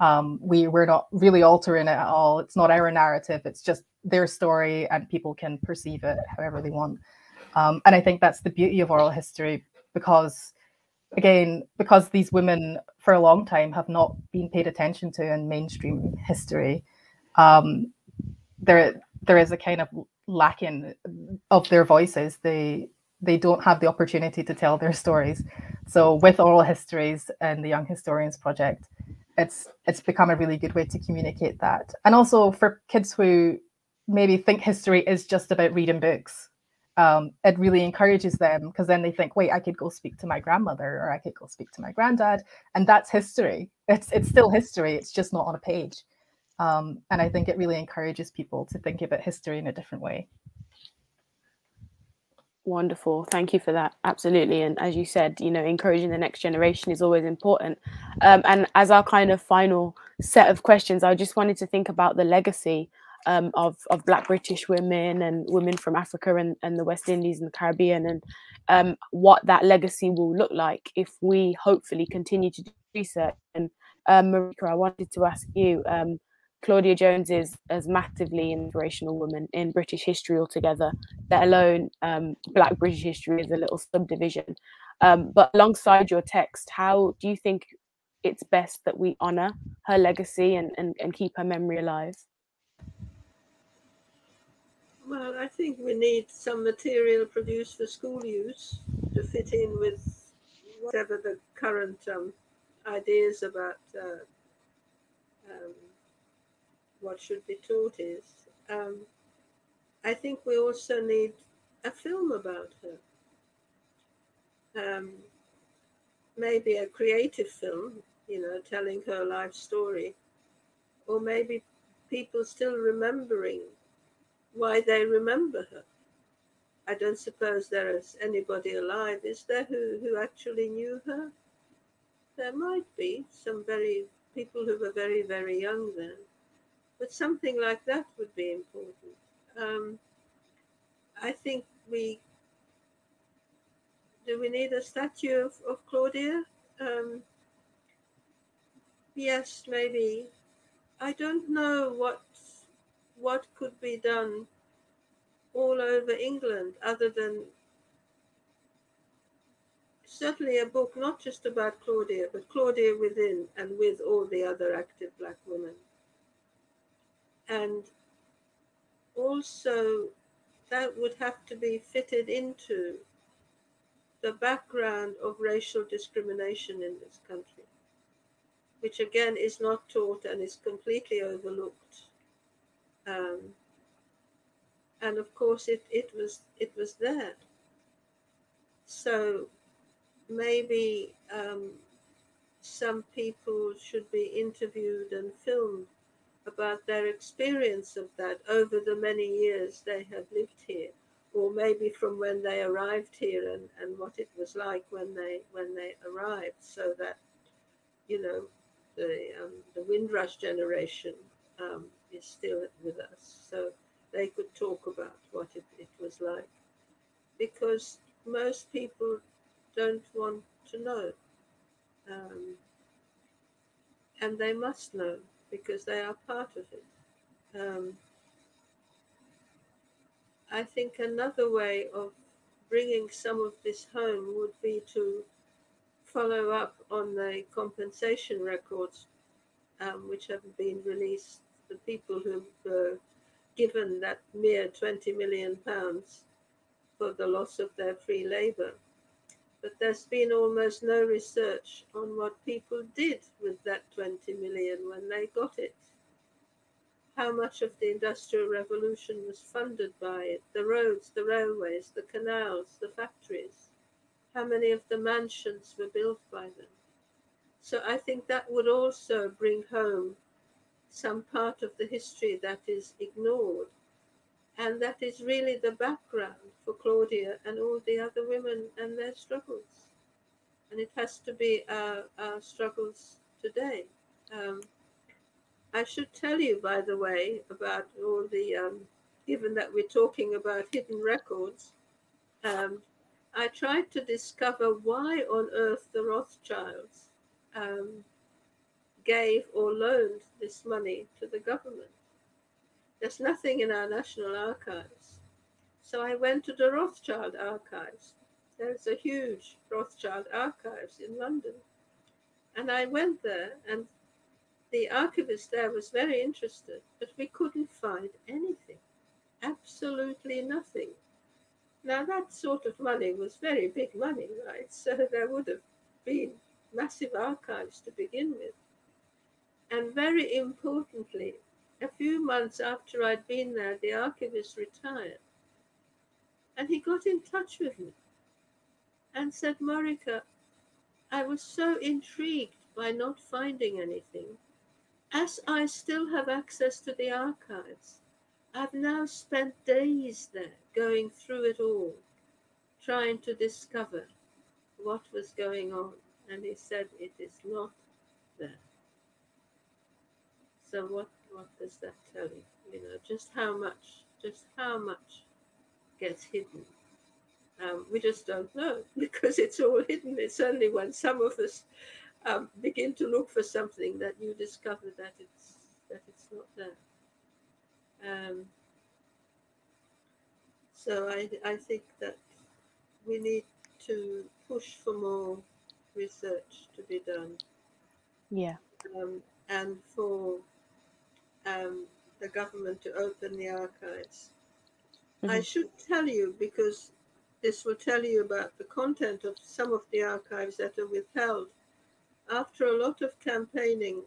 Um, we we're not really altering it at all. It's not our narrative. It's just their story, and people can perceive it however they want. Um, and I think that's the beauty of oral history because again, because these women for a long time have not been paid attention to in mainstream history, um, there there is a kind of lacking of their voices. They they don't have the opportunity to tell their stories. So with oral histories and the Young Historians Project, it's it's become a really good way to communicate that. And also for kids who maybe think history is just about reading books, um, it really encourages them because then they think, wait, I could go speak to my grandmother or I could go speak to my granddad, and that's history. It's it's still history. It's just not on a page. Um, and I think it really encourages people to think about history in a different way. Wonderful. Thank you for that. Absolutely. And as you said, you know, encouraging the next generation is always important. Um, and as our kind of final set of questions, I just wanted to think about the legacy um, of, of Black British women and women from Africa and, and the West Indies and the Caribbean and um, what that legacy will look like if we hopefully continue to do research. And um, Marika, I wanted to ask you, um, Claudia Jones is as massively inspirational woman in British history altogether, let alone um, Black British history is a little subdivision. Um, but alongside your text, how do you think it's best that we honour her legacy and, and, and keep her memory alive? Well, I think we need some material produced for school use to fit in with whatever the current um, ideas about uh, um, what should be taught is, um, I think we also need a film about her. Um, maybe a creative film, you know, telling her life story, or maybe people still remembering why they remember her. I don't suppose there is anybody alive, is there, who, who actually knew her? There might be some very people who were very, very young then. But something like that would be important. Um, I think we do we need a statue of, of Claudia? Um, yes, maybe. I don't know what what could be done all over England other than certainly a book not just about Claudia, but Claudia within and with all the other active black women. And also that would have to be fitted into the background of racial discrimination in this country, which again is not taught and is completely overlooked. Um, and of course, it, it was it was there. So maybe um, some people should be interviewed and filmed about their experience of that over the many years they have lived here or maybe from when they arrived here and, and what it was like when they when they arrived so that you know the um, the windrush generation um, is still with us so they could talk about what it, it was like because most people don't want to know um, and they must know because they are part of it um, I think another way of bringing some of this home would be to follow up on the compensation records um, which have been released. The people who've uh, given that mere 20 million pounds for the loss of their free labour. But there's been almost no research on what people did with that 20 million when they got it how much of the Industrial Revolution was funded by it the roads, the railways, the canals, the factories, how many of the mansions were built by them. So I think that would also bring home some part of the history that is ignored. And that is really the background for Claudia and all the other women and their struggles. And it has to be our, our struggles today. Um, I should tell you, by the way, about all the, um, given that we're talking about hidden records, um, I tried to discover why on earth the Rothschilds um, gave or loaned this money to the government. There's nothing in our national archives. So I went to the Rothschild archives. There's a huge Rothschild archives in London. And I went there and the archivist there was very interested, but we couldn't find anything. Absolutely nothing. Now, that sort of money was very big money, right? So there would have been massive archives to begin with. And very importantly, a few months after I'd been there, the archivist retired. And he got in touch with me and said, Marika, I was so intrigued by not finding anything as I still have access to the archives, I've now spent days there going through it all, trying to discover what was going on. And he said it is not there. So what, what does that tell you? You know, just how much, just how much gets hidden. Um, we just don't know because it's all hidden. It's only when some of us um, begin to look for something that you discover that it's that it's not there. Um, so I, I think that we need to push for more research to be done. Yeah. Um, and for um, the government to open the archives. Mm-hmm. I should tell you because this will tell you about the content of some of the archives that are withheld. After a lot of campaigning,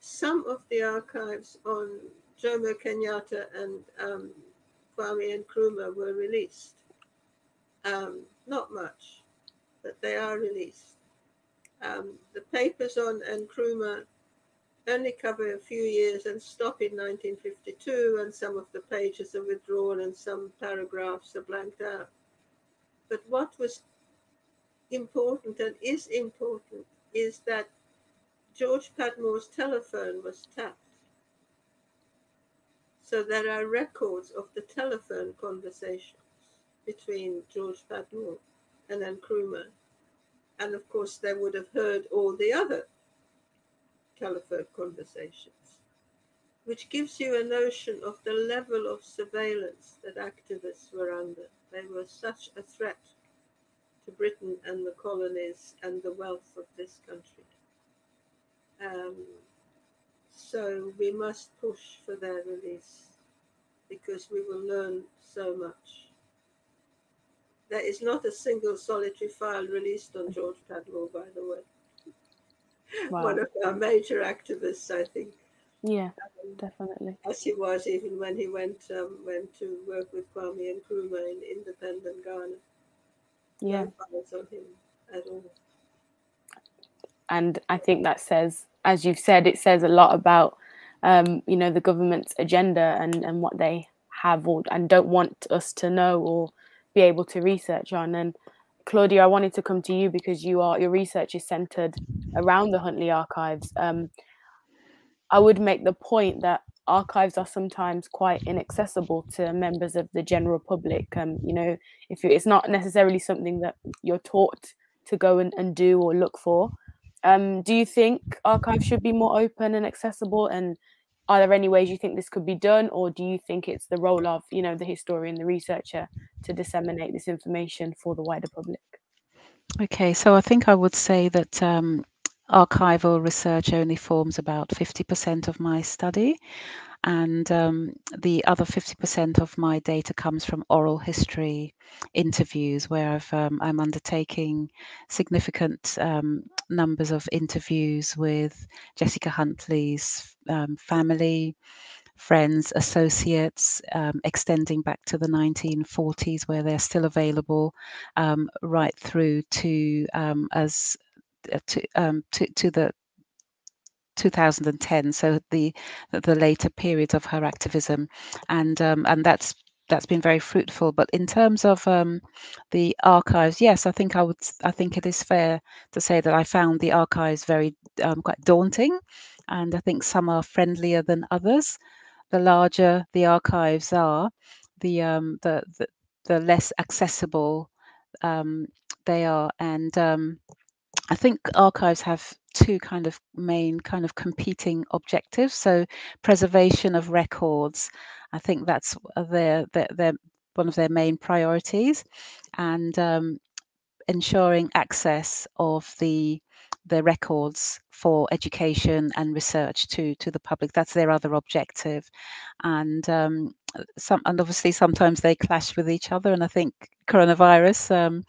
some of the archives on Jomo Kenyatta and um, Kwame Nkrumah were released. Um, not much, but they are released. Um, the papers on Nkrumah only cover a few years and stop in 1952, and some of the pages are withdrawn and some paragraphs are blanked out. But what was important and is important is that George Padmore's telephone was tapped. So there are records of the telephone conversations between George Padmore and Nkrumah. And of course, they would have heard all the other telephone conversations, which gives you a notion of the level of surveillance that activists were under. They were such a threat to Britain and the colonies and the wealth of this country. Um, so we must push for their release because we will learn so much. There is not a single solitary file released on George Padmore, by the way. Wow. One of our major activists, I think. Yeah, um, definitely. As he was even when he went um, went to work with Kwame Nkrumah in independent Ghana. Yeah. No on him at all. And I think that says as you've said, it says a lot about um, you know the government's agenda and and what they have or and don't want us to know or be able to research on. And Claudia, I wanted to come to you because you are your research is centered around the Huntley archives. Um, I would make the point that archives are sometimes quite inaccessible to members of the general public. Um, you know, if you, it's not necessarily something that you're taught to go and, and do or look for. Um, do you think archives should be more open and accessible? And are there any ways you think this could be done, or do you think it's the role of you know the historian, the researcher, to disseminate this information for the wider public? Okay, so I think I would say that um, archival research only forms about 50% of my study and um, the other 50% of my data comes from oral history interviews where i am um, undertaking significant um, numbers of interviews with Jessica Huntley's um, family, friends, associates, um, extending back to the 1940s where they're still available, um, right through to as uh, to, to, to the 2010, so the the later period of her activism, and um, and that's that's been very fruitful. But in terms of um, the archives, yes, I think I would I think it is fair to say that I found the archives very um, quite daunting, and I think some are friendlier than others. The larger the archives are, the um, the, the the less accessible um, they are, and um, I think archives have two kind of main kind of competing objectives. So preservation of records, I think that's their their, their one of their main priorities, and um, ensuring access of the the records for education and research to to the public. That's their other objective, and um, some and obviously sometimes they clash with each other. And I think coronavirus um,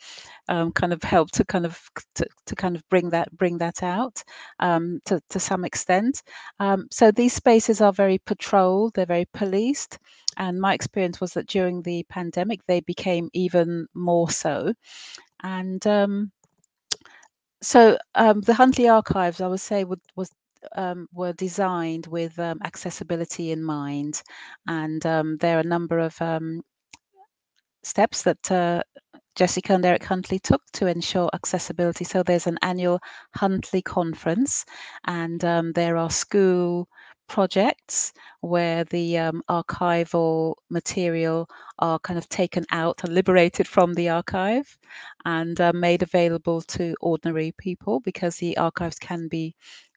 um, kind of helped to kind of to, to kind of bring that bring that out um, to to some extent. Um, so these spaces are very patrolled. They're very policed. And my experience was that during the pandemic, they became even more so. And um, so um, the Huntley archives, I would say, would, was um, were designed with um, accessibility in mind, and um, there are a number of um, steps that uh, Jessica and Eric Huntley took to ensure accessibility. So there's an annual Huntley conference, and um, there are school projects where the um, archival material are kind of taken out and liberated from the archive and uh, made available to ordinary people because the archives can be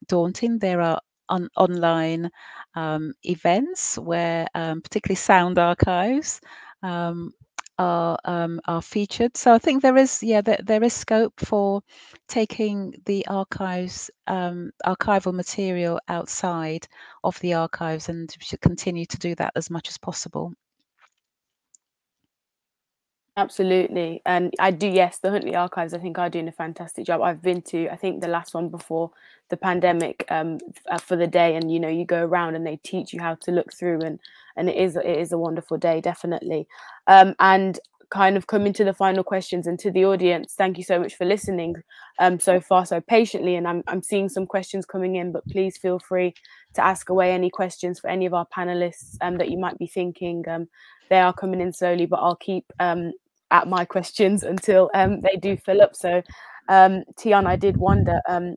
daunting. There are on, online um, events where, um, particularly sound archives, um, are um, are featured. So I think there is yeah there, there is scope for taking the archives um, archival material outside of the archives, and should continue to do that as much as possible. Absolutely. And I do, yes, the Huntley Archives, I think are doing a fantastic job. I've been to, I think the last one before the pandemic um, uh, for the day and, you know, you go around and they teach you how to look through and, and it is, it is a wonderful day, definitely. Um, and kind of coming to the final questions and to the audience, thank you so much for listening um, so far, so patiently. And I'm, I'm seeing some questions coming in, but please feel free to ask away any questions for any of our panelists um, that you might be thinking. Um, they are coming in slowly, but I'll keep um, at my questions until um, they do fill up. So, um, Tian, I did wonder. Um,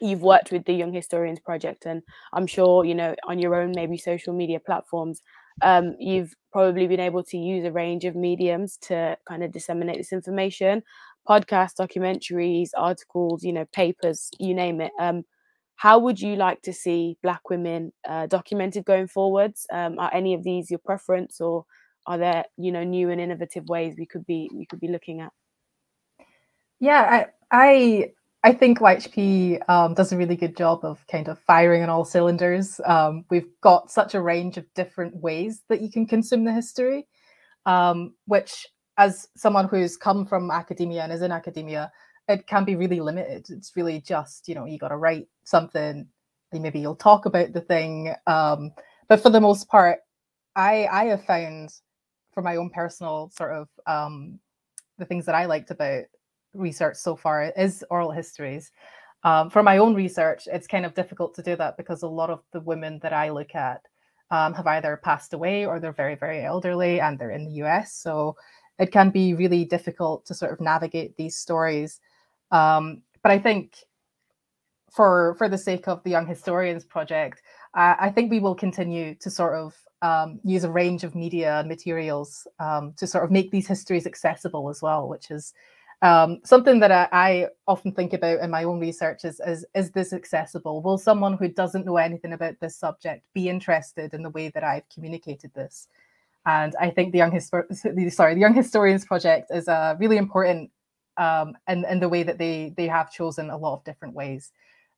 you've worked with the Young Historians Project, and I'm sure you know on your own maybe social media platforms. Um, you've probably been able to use a range of mediums to kind of disseminate this information podcasts documentaries articles you know papers you name it um, how would you like to see black women uh, documented going forwards um, are any of these your preference or are there you know new and innovative ways we could be we could be looking at? Yeah i i i think YHP um, does a really good job of kind of firing on all cylinders. Um, we've got such a range of different ways that you can consume the history um, which as someone who's come from academia and is in academia it can be really limited. It's really just you know you got to write something maybe you'll talk about the thing um, but for the most part i i have found for my own personal sort of um, the things that I liked about research so far is oral histories. Um, for my own research, it's kind of difficult to do that because a lot of the women that I look at um, have either passed away or they're very, very elderly and they're in the US. So it can be really difficult to sort of navigate these stories. Um, but I think for for the sake of the Young Historians Project, uh, I think we will continue to sort of um, use a range of media and materials um, to sort of make these histories accessible as well, which is um, something that I, I, often think about in my own research is, is, is this accessible? Will someone who doesn't know anything about this subject be interested in the way that I've communicated this? And I think the Young Histor- sorry, the Young Historians Project is uh, really important um, in, in the way that they they have chosen a lot of different ways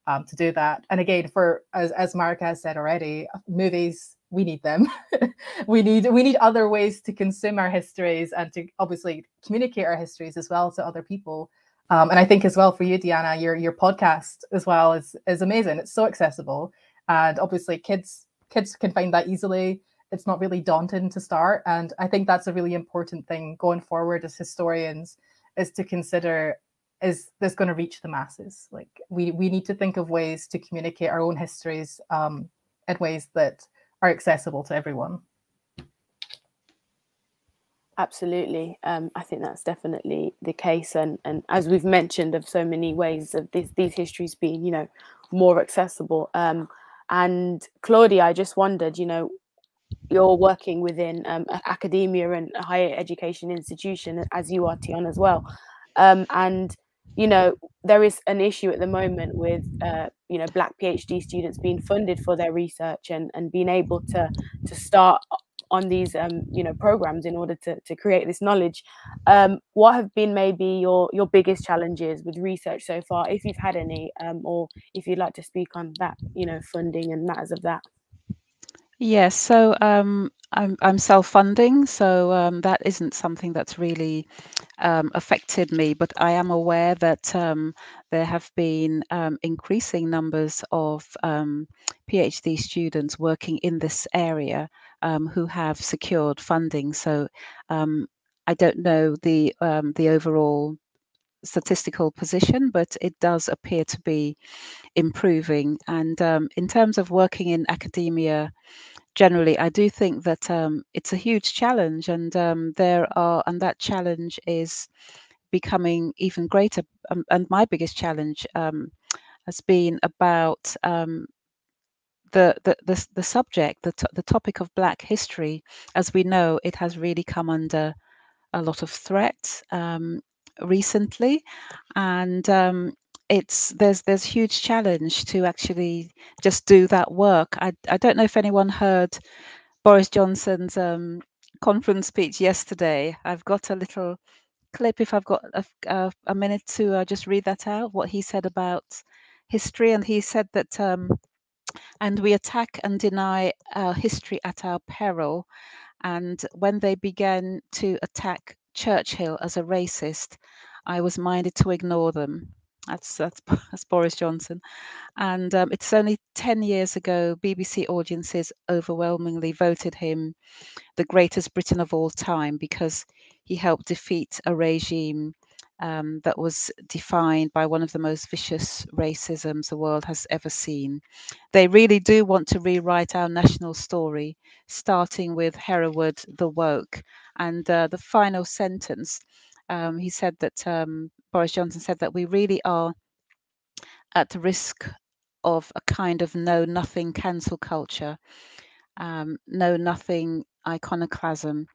um, to do that. And again, for as as Marika has said already, movies we need them. we need we need other ways to consume our histories and to obviously communicate our histories as well to other people. Um, and I think as well for you, Deanna, your your podcast as well is is amazing. It's so accessible, and obviously kids kids can find that easily. It's not really daunting to start, and I think that's a really important thing going forward as historians is to consider is this going to reach the masses? Like we we need to think of ways to communicate our own histories um, in ways that are accessible to everyone. Absolutely, um, I think that's definitely the case, and and as we've mentioned, of so many ways of this, these histories being, you know, more accessible. Um, and Claudia, I just wondered, you know, you're working within um, academia and a higher education institution, as you are, Tian, as well, um, and you know, there is an issue at the moment with, uh, you know, Black PhD students being funded for their research and, and being able to to start on these, um, you know, programs in order to, to create this knowledge. Um, what have been maybe your your biggest challenges with research so far, if you've had any, um, or if you'd like to speak on that, you know, funding and matters of that? Yes, so um, I'm I'm self-funding, so um, that isn't something that's really um, affected me. But I am aware that um, there have been um, increasing numbers of um, PhD students working in this area who have secured funding. So I don't know the the overall statistical position, but it does appear to be improving. And um, in terms of working in academia generally, I do think that um, it's a huge challenge, and um, there are, and that challenge is becoming even greater. Um, and my biggest challenge um, has been about um, the, the, the, the subject, the, the topic of Black history. As we know, it has really come under a lot of threat um, recently, and um, it's there's there's huge challenge to actually just do that work. I I don't know if anyone heard Boris Johnson's um, conference speech yesterday. I've got a little clip if I've got a, a, a minute to uh, just read that out. What he said about history, and he said that. Um, and we attack and deny our history at our peril. And when they began to attack Churchill as a racist, I was minded to ignore them. That's that's, that's Boris Johnson, and um, it's only ten years ago. BBC audiences overwhelmingly voted him the greatest Briton of all time because he helped defeat a regime um, that was defined by one of the most vicious racisms the world has ever seen. They really do want to rewrite our national story, starting with Hereward the woke. And uh, the final sentence, um, he said that um, Boris Johnson said that we really are at the risk of a kind of know nothing cancel culture, um, know nothing iconoclasm,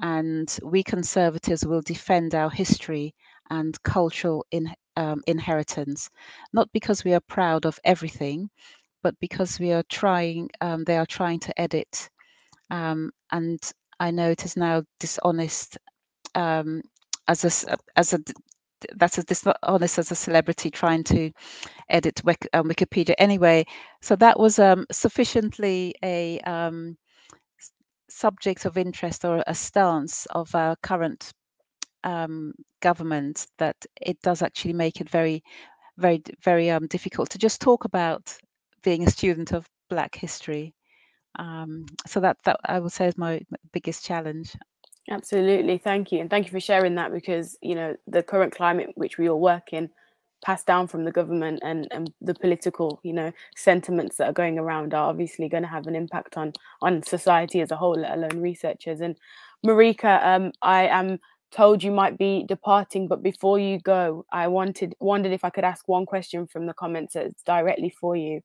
and we conservatives will defend our history and cultural in, um, inheritance, not because we are proud of everything, but because we are trying, um, they are trying to edit. Um, and I know it is now dishonest um, as a, as a, that's as dishonest as a celebrity trying to edit um, Wikipedia anyway. So that was um, sufficiently a subject of interest or a stance of our current um, government that it does actually make it very, very, very um, difficult to just talk about being a student of Black history. Um, so that that I would say is my biggest challenge. Absolutely, thank you, and thank you for sharing that because you know the current climate which we all work in, passed down from the government and and the political you know sentiments that are going around are obviously going to have an impact on on society as a whole, let alone researchers. And Marika, um, I am told you might be departing, but before you go, I wanted wondered if I could ask one question from the comments that's directly for you,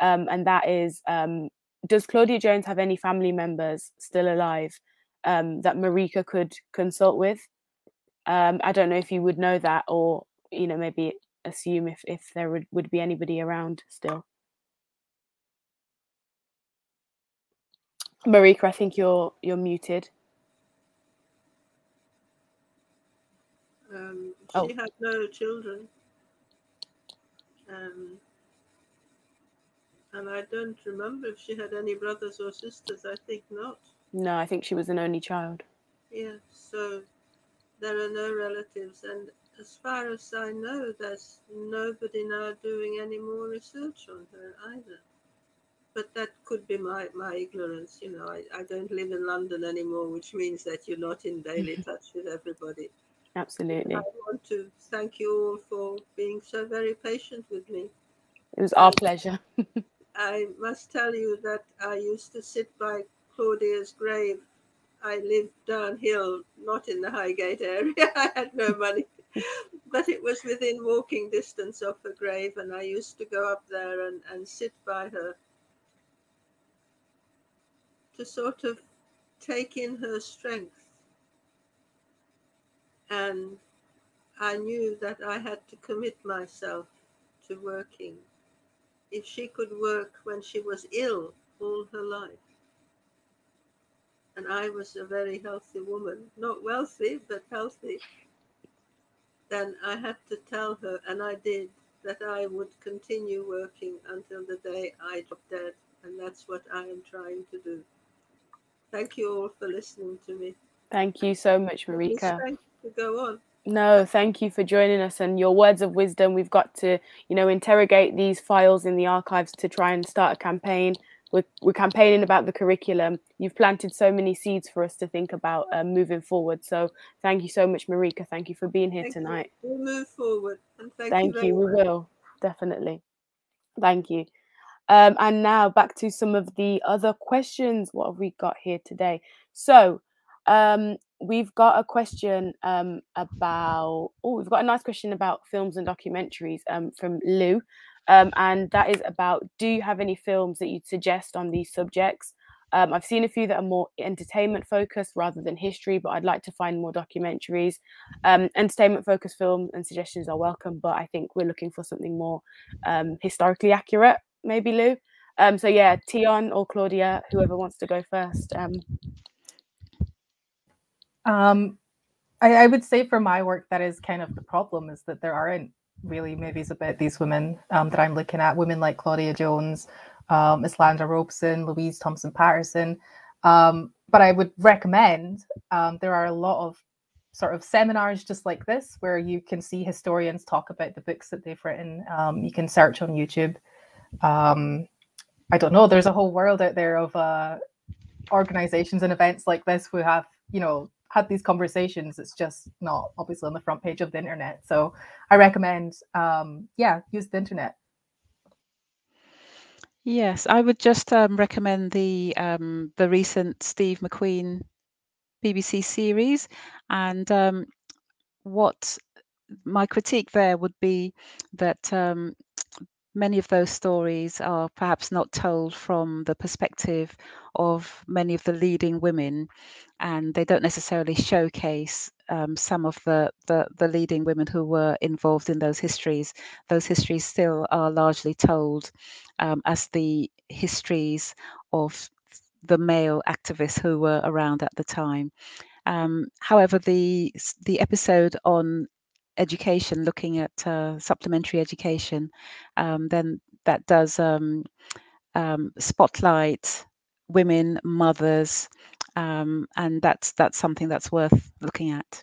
um, and that is, um, does Claudia Jones have any family members still alive um, that Marika could consult with? Um, I don't know if you would know that, or you know maybe assume if if there would, would be anybody around still. Marika, I think you're you're muted. Um, she oh. had no children. Um, and I don't remember if she had any brothers or sisters. I think not. No, I think she was an only child. Yeah, so there are no relatives. And as far as I know, there's nobody now doing any more research on her either. But that could be my, my ignorance. You know, I, I don't live in London anymore, which means that you're not in daily touch with everybody. Absolutely. I want to thank you all for being so very patient with me. It was our pleasure. I must tell you that I used to sit by Claudia's grave. I lived downhill, not in the Highgate area. I had no money, but it was within walking distance of her grave, and I used to go up there and, and sit by her to sort of take in her strength and I knew that I had to commit myself to working. If she could work when she was ill all her life, and I was a very healthy woman, not wealthy, but healthy, then I had to tell her, and I did, that I would continue working until the day I dropped dead. And that's what I am trying to do. Thank you all for listening to me. Thank you so much, Marika to go on. No, thank you for joining us and your words of wisdom. We've got to, you know, interrogate these files in the archives to try and start a campaign. We're, we're campaigning about the curriculum. You've planted so many seeds for us to think about um, moving forward. So thank you so much, Marika. Thank you for being here thank tonight. You. We'll move forward. And thank, thank you. you. We will definitely. Thank you. Um, and now back to some of the other questions. What have we got here today? So um, we've got a question um, about oh we've got a nice question about films and documentaries um, from lou. Um, and that is about do you have any films that you'd suggest on these subjects? Um, i've seen a few that are more entertainment focused rather than history but i'd like to find more documentaries. Um, entertainment focused film and suggestions are welcome but i think we're looking for something more um, historically accurate maybe lou. So yeah tion or claudia whoever wants to go first um, I, I, would say for my work, that is kind of the problem is that there aren't really movies about these women um, that I'm looking at. Women like Claudia Jones, um, Eslanda Robeson, Louise Thompson Patterson. Um, but I would recommend um, there are a lot of sort of seminars just like this where you can see historians talk about the books that they've written. Um, you can search on YouTube. Um, I don't know. There's a whole world out there of uh, organizations and events like this who have, you know, had these conversations. It's just not obviously on the front page of the internet. So I recommend, um, yeah, use the internet. Yes, I would just um, recommend the um, the recent Steve McQueen BBC series, and um, what my critique there would be that um, many of those stories are perhaps not told from the perspective of many of the leading women, and they don't necessarily showcase um, some of the, the, the leading women who were involved in those histories. Those histories still are largely told um, as the histories of the male activists who were around at the time. Um, however, the the episode on education, looking at uh, supplementary education, um, then that does um, um, spotlight women, mothers, um, and that's that's something that's worth looking at.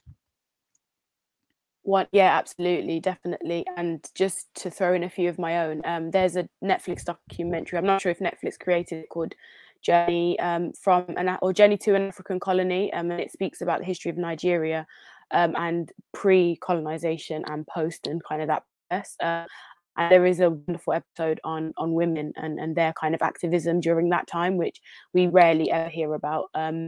One, yeah, absolutely, definitely. And just to throw in a few of my own, um, there's a Netflix documentary. I'm not sure if Netflix created it called Journey um, from an or Journey to an African Colony, and it speaks about the history of Nigeria um, and pre-colonization and post and kind of that process. Uh, and there is a wonderful episode on on women and and their kind of activism during that time, which we rarely ever hear about. Um,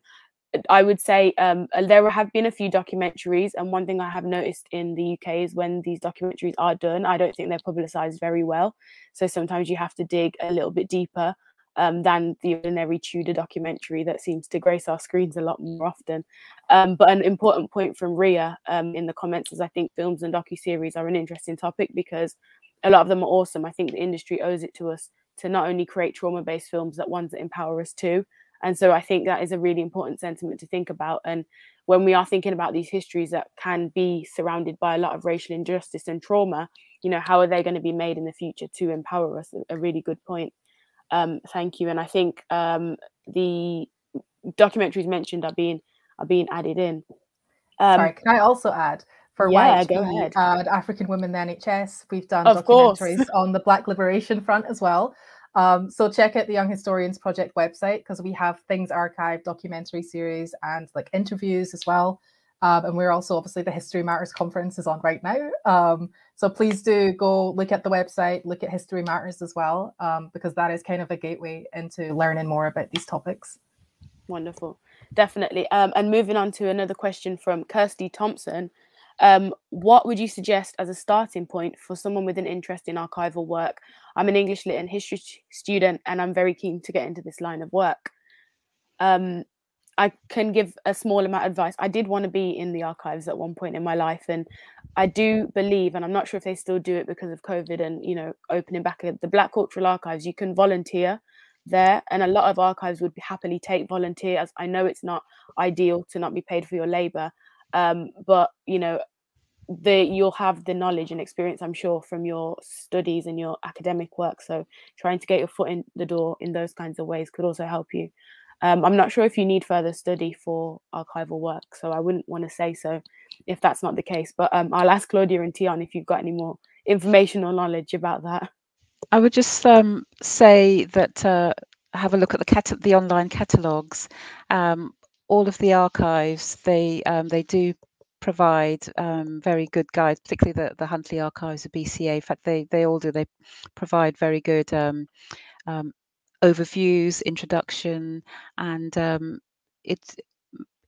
I would say um, uh, there have been a few documentaries, and one thing I have noticed in the UK is when these documentaries are done, I don't think they're publicised very well. So sometimes you have to dig a little bit deeper um, than the ordinary Tudor documentary that seems to grace our screens a lot more often. Um, but an important point from Ria um, in the comments is I think films and docu series are an interesting topic because a lot of them are awesome. I think the industry owes it to us to not only create trauma based films, but ones that empower us too. And so I think that is a really important sentiment to think about. And when we are thinking about these histories that can be surrounded by a lot of racial injustice and trauma, you know, how are they going to be made in the future to empower us? A really good point. Um, thank you. And I think um, the documentaries mentioned are being are being added in. Um, Sorry, can I also add for yeah, go ahead. Uh, African Women the NHS? We've done of documentaries on the Black Liberation Front as well. Um, so check out the Young Historians Project website because we have things archived, documentary series, and like interviews as well. Um, and we're also obviously the History Matters conference is on right now. Um, so please do go look at the website, look at History Matters as well, um, because that is kind of a gateway into learning more about these topics. Wonderful, definitely. Um, and moving on to another question from Kirsty Thompson. Um, what would you suggest as a starting point for someone with an interest in archival work? I'm an English Lit and History student, and I'm very keen to get into this line of work. Um, I can give a small amount of advice. I did want to be in the archives at one point in my life, and I do believe, and I'm not sure if they still do it because of COVID and you know opening back the Black Cultural Archives. You can volunteer there, and a lot of archives would happily take volunteers. I know it's not ideal to not be paid for your labor, um, but you know the you'll have the knowledge and experience i'm sure from your studies and your academic work so trying to get your foot in the door in those kinds of ways could also help you um, I'm not sure if you need further study for archival work, so I wouldn't want to say so if that's not the case. But um, I'll ask Claudia and Tion if you've got any more information or knowledge about that. I would just um, say that uh, have a look at the cat- the online catalogues. Um, all of the archives they um, they do provide um, very good guides, particularly the, the Huntley Archives of BCA. In fact, they they all do. They provide very good um, um, overviews, introduction, and um, it's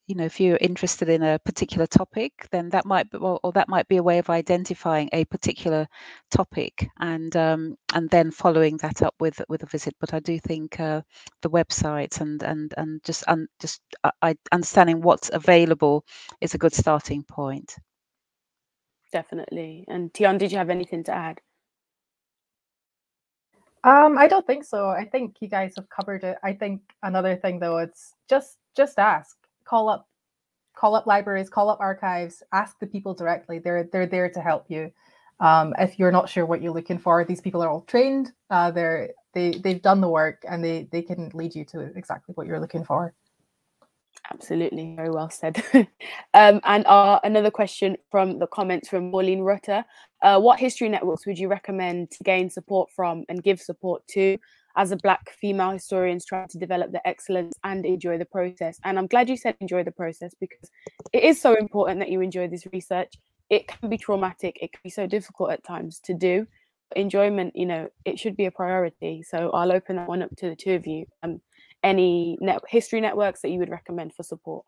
you know if you're interested in a particular topic then that might be or, or that might be a way of identifying a particular topic and um, and then following that up with with a visit. But i do think uh, the websites and and and just un, just uh, understanding what's available is a good starting point. Definitely. And tion did you have anything to add um, I don't think so. I think you guys have covered it. I think another thing though, it's just just ask, call up, call up libraries, call up archives, ask the people directly. They're they're there to help you. Um, if you're not sure what you're looking for, these people are all trained. Uh, they're they they've done the work and they they can lead you to exactly what you're looking for. Absolutely, very well said. um, and another question from the comments from Pauline Rutter. Uh, what history networks would you recommend to gain support from and give support to as a Black female historian trying to develop the excellence and enjoy the process? And I'm glad you said enjoy the process because it is so important that you enjoy this research. It can be traumatic, it can be so difficult at times to do. But Enjoyment, you know, it should be a priority. So I'll open that one up to the two of you. Um, any net history networks that you would recommend for support?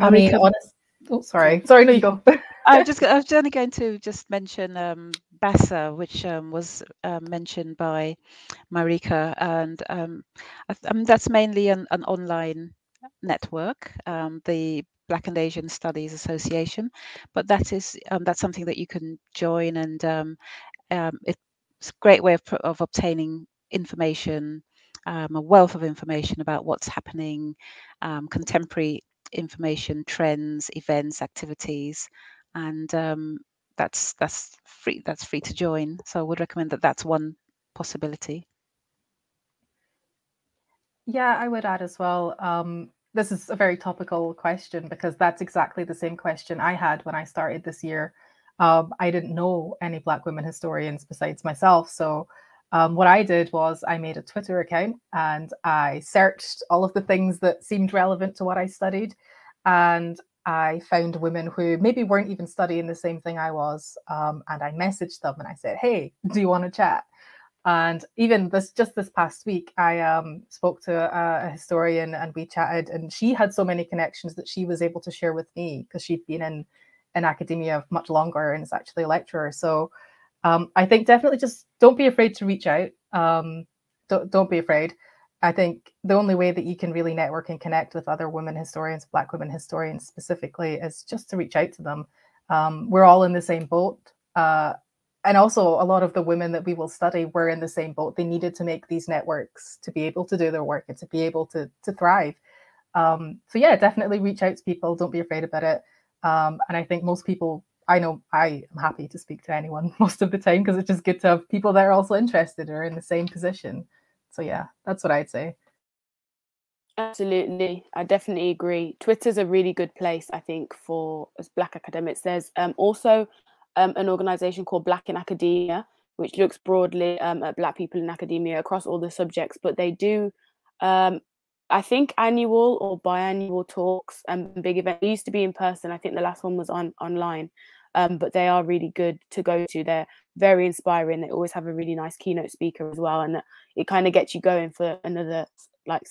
I mean, honest, oh, sorry, sorry, no, you go. I was just, I was only going to just mention um, BASA, which um, was uh, mentioned by Marika, and um, I, I mean, that's mainly an, an online network, um, the Black and Asian Studies Association, but that is um, that's something that you can join, and um, it's a great way of, of obtaining information, um, a wealth of information about what's happening, um, contemporary information, trends, events, activities, and um, that's that's free. That's free to join. So I would recommend that. That's one possibility. Yeah, I would add as well. Um, this is a very topical question because that's exactly the same question I had when I started this year. Um, I didn't know any Black women historians besides myself, so um, what I did was I made a Twitter account and I searched all of the things that seemed relevant to what I studied. And I found women who maybe weren't even studying the same thing I was. Um, and I messaged them and I said, Hey, do you want to chat? And even this, just this past week, I um, spoke to a, a, historian and we chatted, and she had so many connections that she was able to share with me because she'd been in in academia much longer and is actually a lecturer. So um, I think definitely just don't be afraid to reach out. Um, don't, don't be afraid. I think the only way that you can really network and connect with other women historians, Black women historians specifically, is just to reach out to them. Um, we're all in the same boat. Uh, and also, a lot of the women that we will study were in the same boat. They needed to make these networks to be able to do their work and to be able to, to thrive. Um, so, yeah, definitely reach out to people. Don't be afraid about it. Um, and I think most people I know I am happy to speak to anyone most of the time because it's just good to have people that are also interested or in the same position. So yeah, that's what I'd say. Absolutely, I definitely agree. Twitter's a really good place, I think, for as Black academics. There's um, also um, an organization called Black in Academia, which looks broadly um, at Black people in academia across all the subjects, but they do um, I think annual or biannual talks and big events. They used to be in person. I think the last one was on online, um, but they are really good to go to. They're very inspiring. They always have a really nice keynote speaker as well, and it kind of gets you going for another like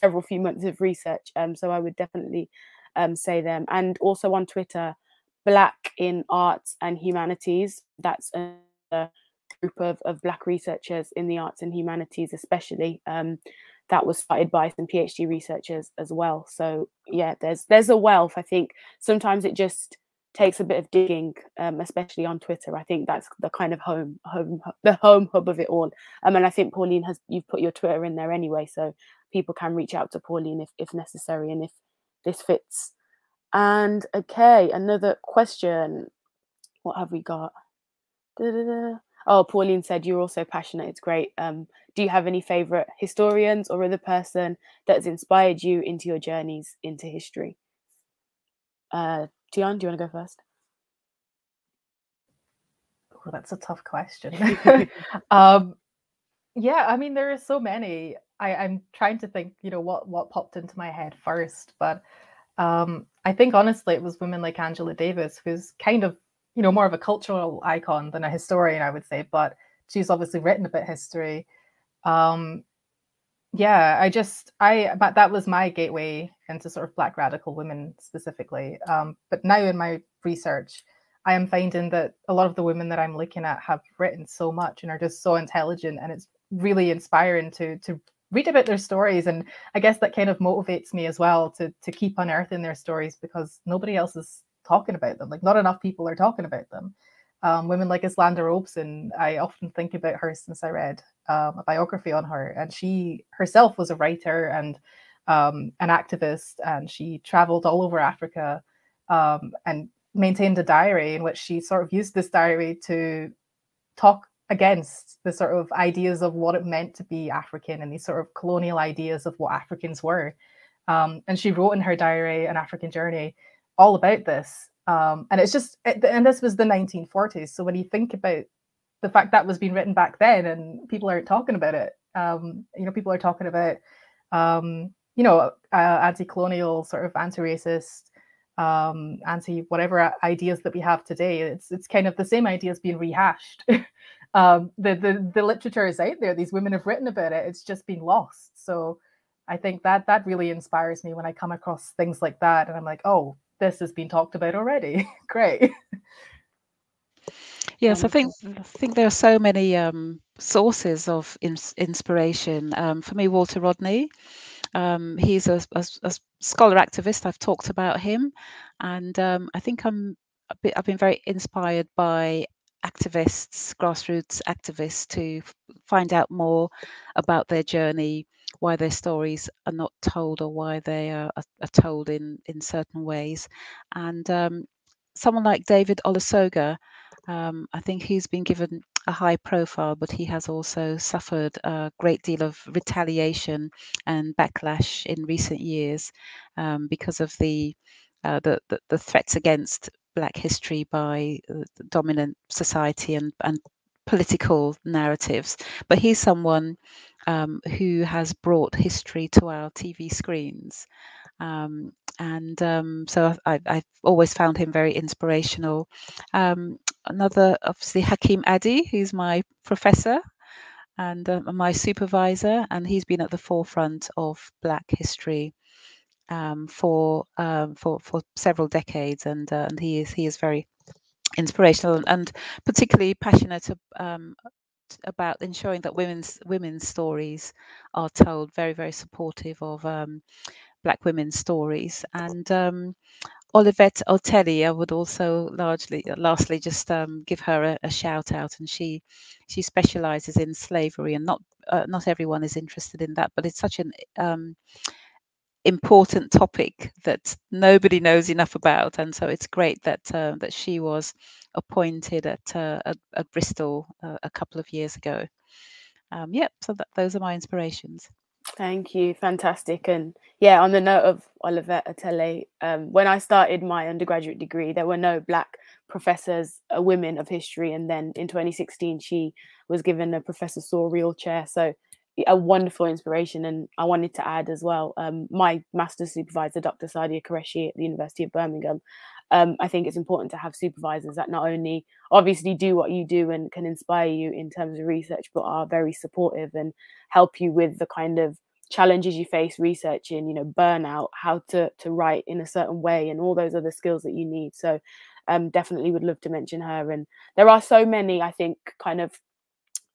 several few months of research. Um, so I would definitely um, say them, and also on Twitter, Black in Arts and Humanities. That's a group of, of Black researchers in the arts and humanities, especially. Um, that was started by some PhD researchers as well. So yeah, there's there's a wealth. I think sometimes it just takes a bit of digging, um, especially on Twitter. I think that's the kind of home home the home hub of it all. Um, and I think Pauline has you've put your Twitter in there anyway, so people can reach out to Pauline if if necessary and if this fits. And okay, another question. What have we got? Da-da-da. Oh, Pauline said you're also passionate. It's great. Um, do you have any favorite historians or other person that has inspired you into your journeys into history? Uh, Tian, do you want to go first? Oh, that's a tough question. um, yeah, I mean, there are so many. I, I'm trying to think, you know, what what popped into my head first, but um, I think honestly, it was women like Angela Davis, who's kind of, you know, more of a cultural icon than a historian, I would say, but she's obviously written about history. Um yeah i just i but that was my gateway into sort of black radical women specifically. Um but now in my research i am finding that a lot of the women that i'm looking at have written so much and are just so intelligent and it's really inspiring to to read about their stories. And i guess that kind of motivates me as well to to keep unearthing their stories because nobody else is talking about them like not enough people are talking about them um, women like Eslanda Robeson, I often think about her since I read um, a biography on her, and she herself was a writer and um, an activist, and she traveled all over Africa um, and maintained a diary in which she sort of used this diary to talk against the sort of ideas of what it meant to be African and these sort of colonial ideas of what Africans were. Um, and she wrote in her diary, An African Journey, all about this. Um, and it's just, and this was the 1940s. So when you think about the fact that was being written back then and people aren't talking about it, um, you know, people are talking about, um, you know, uh, anti-colonial, sort of anti-racist, um, anti whatever ideas that we have today. It's it's kind of the same ideas being rehashed. um, the, the the literature is out there. These women have written about it. It's just been lost. So I think that that really inspires me when I come across things like that, and I'm like, oh, this has been talked about already. Great. Yes, I think I think there are so many um, sources of ins- inspiration. Um, for me, Walter Rodney, um, he's a, a, a, scholar activist. I've talked about him, and um, I think I'm bit, I've been very inspired by activists, grassroots activists, to find out more about their journey, why their stories are not told, or why they are, are, told in in certain ways, and um, someone like David Olusoga um, I think he's been given a high profile, but he has also suffered a great deal of retaliation and backlash in recent years um, because of the, uh, the, the, the threats against Black history by the dominant society and and political narratives. But he's someone um, who has brought history to our TV screens. Um, and um, so I, have always found him very inspirational. Um, another, obviously, Hakim Adi, who's my professor and uh, my supervisor, and he's been at the forefront of Black history um, for um, for for several decades, and uh, and he is he is very inspirational and, and particularly passionate um, about ensuring that women's women's stories are told. Very very supportive of um, Black women's stories. And um, Olivette Otele, I would also largely, lastly, just um, give her a, a, shout out. And she she specialises in slavery, and not uh, not everyone is interested in that, but it's such an um, important topic that nobody knows enough about. And so it's great that uh, that she was appointed at uh, at, at, Bristol uh, a couple of years ago. Um, yep, so that, those are my inspirations. Thank you. Fantastic. And yeah, on the note of Olivette Otele, um, when I started my undergraduate degree, there were no Black professors, uh, women of history. And then in 2016, she was given a Professor Sauriel chair. So a wonderful inspiration. And I wanted to add as well, um, my master's supervisor, Dr. Sadiah Qureshi at the University of Birmingham, um, I think it's important to have supervisors that not only obviously do what you do and can inspire you in terms of research, but are very supportive and help you with the kind of challenges you face researching, you know, burnout, how to to write in a certain way, and all those other skills that you need. So, um, definitely would love to mention her. And there are so many, I think, kind of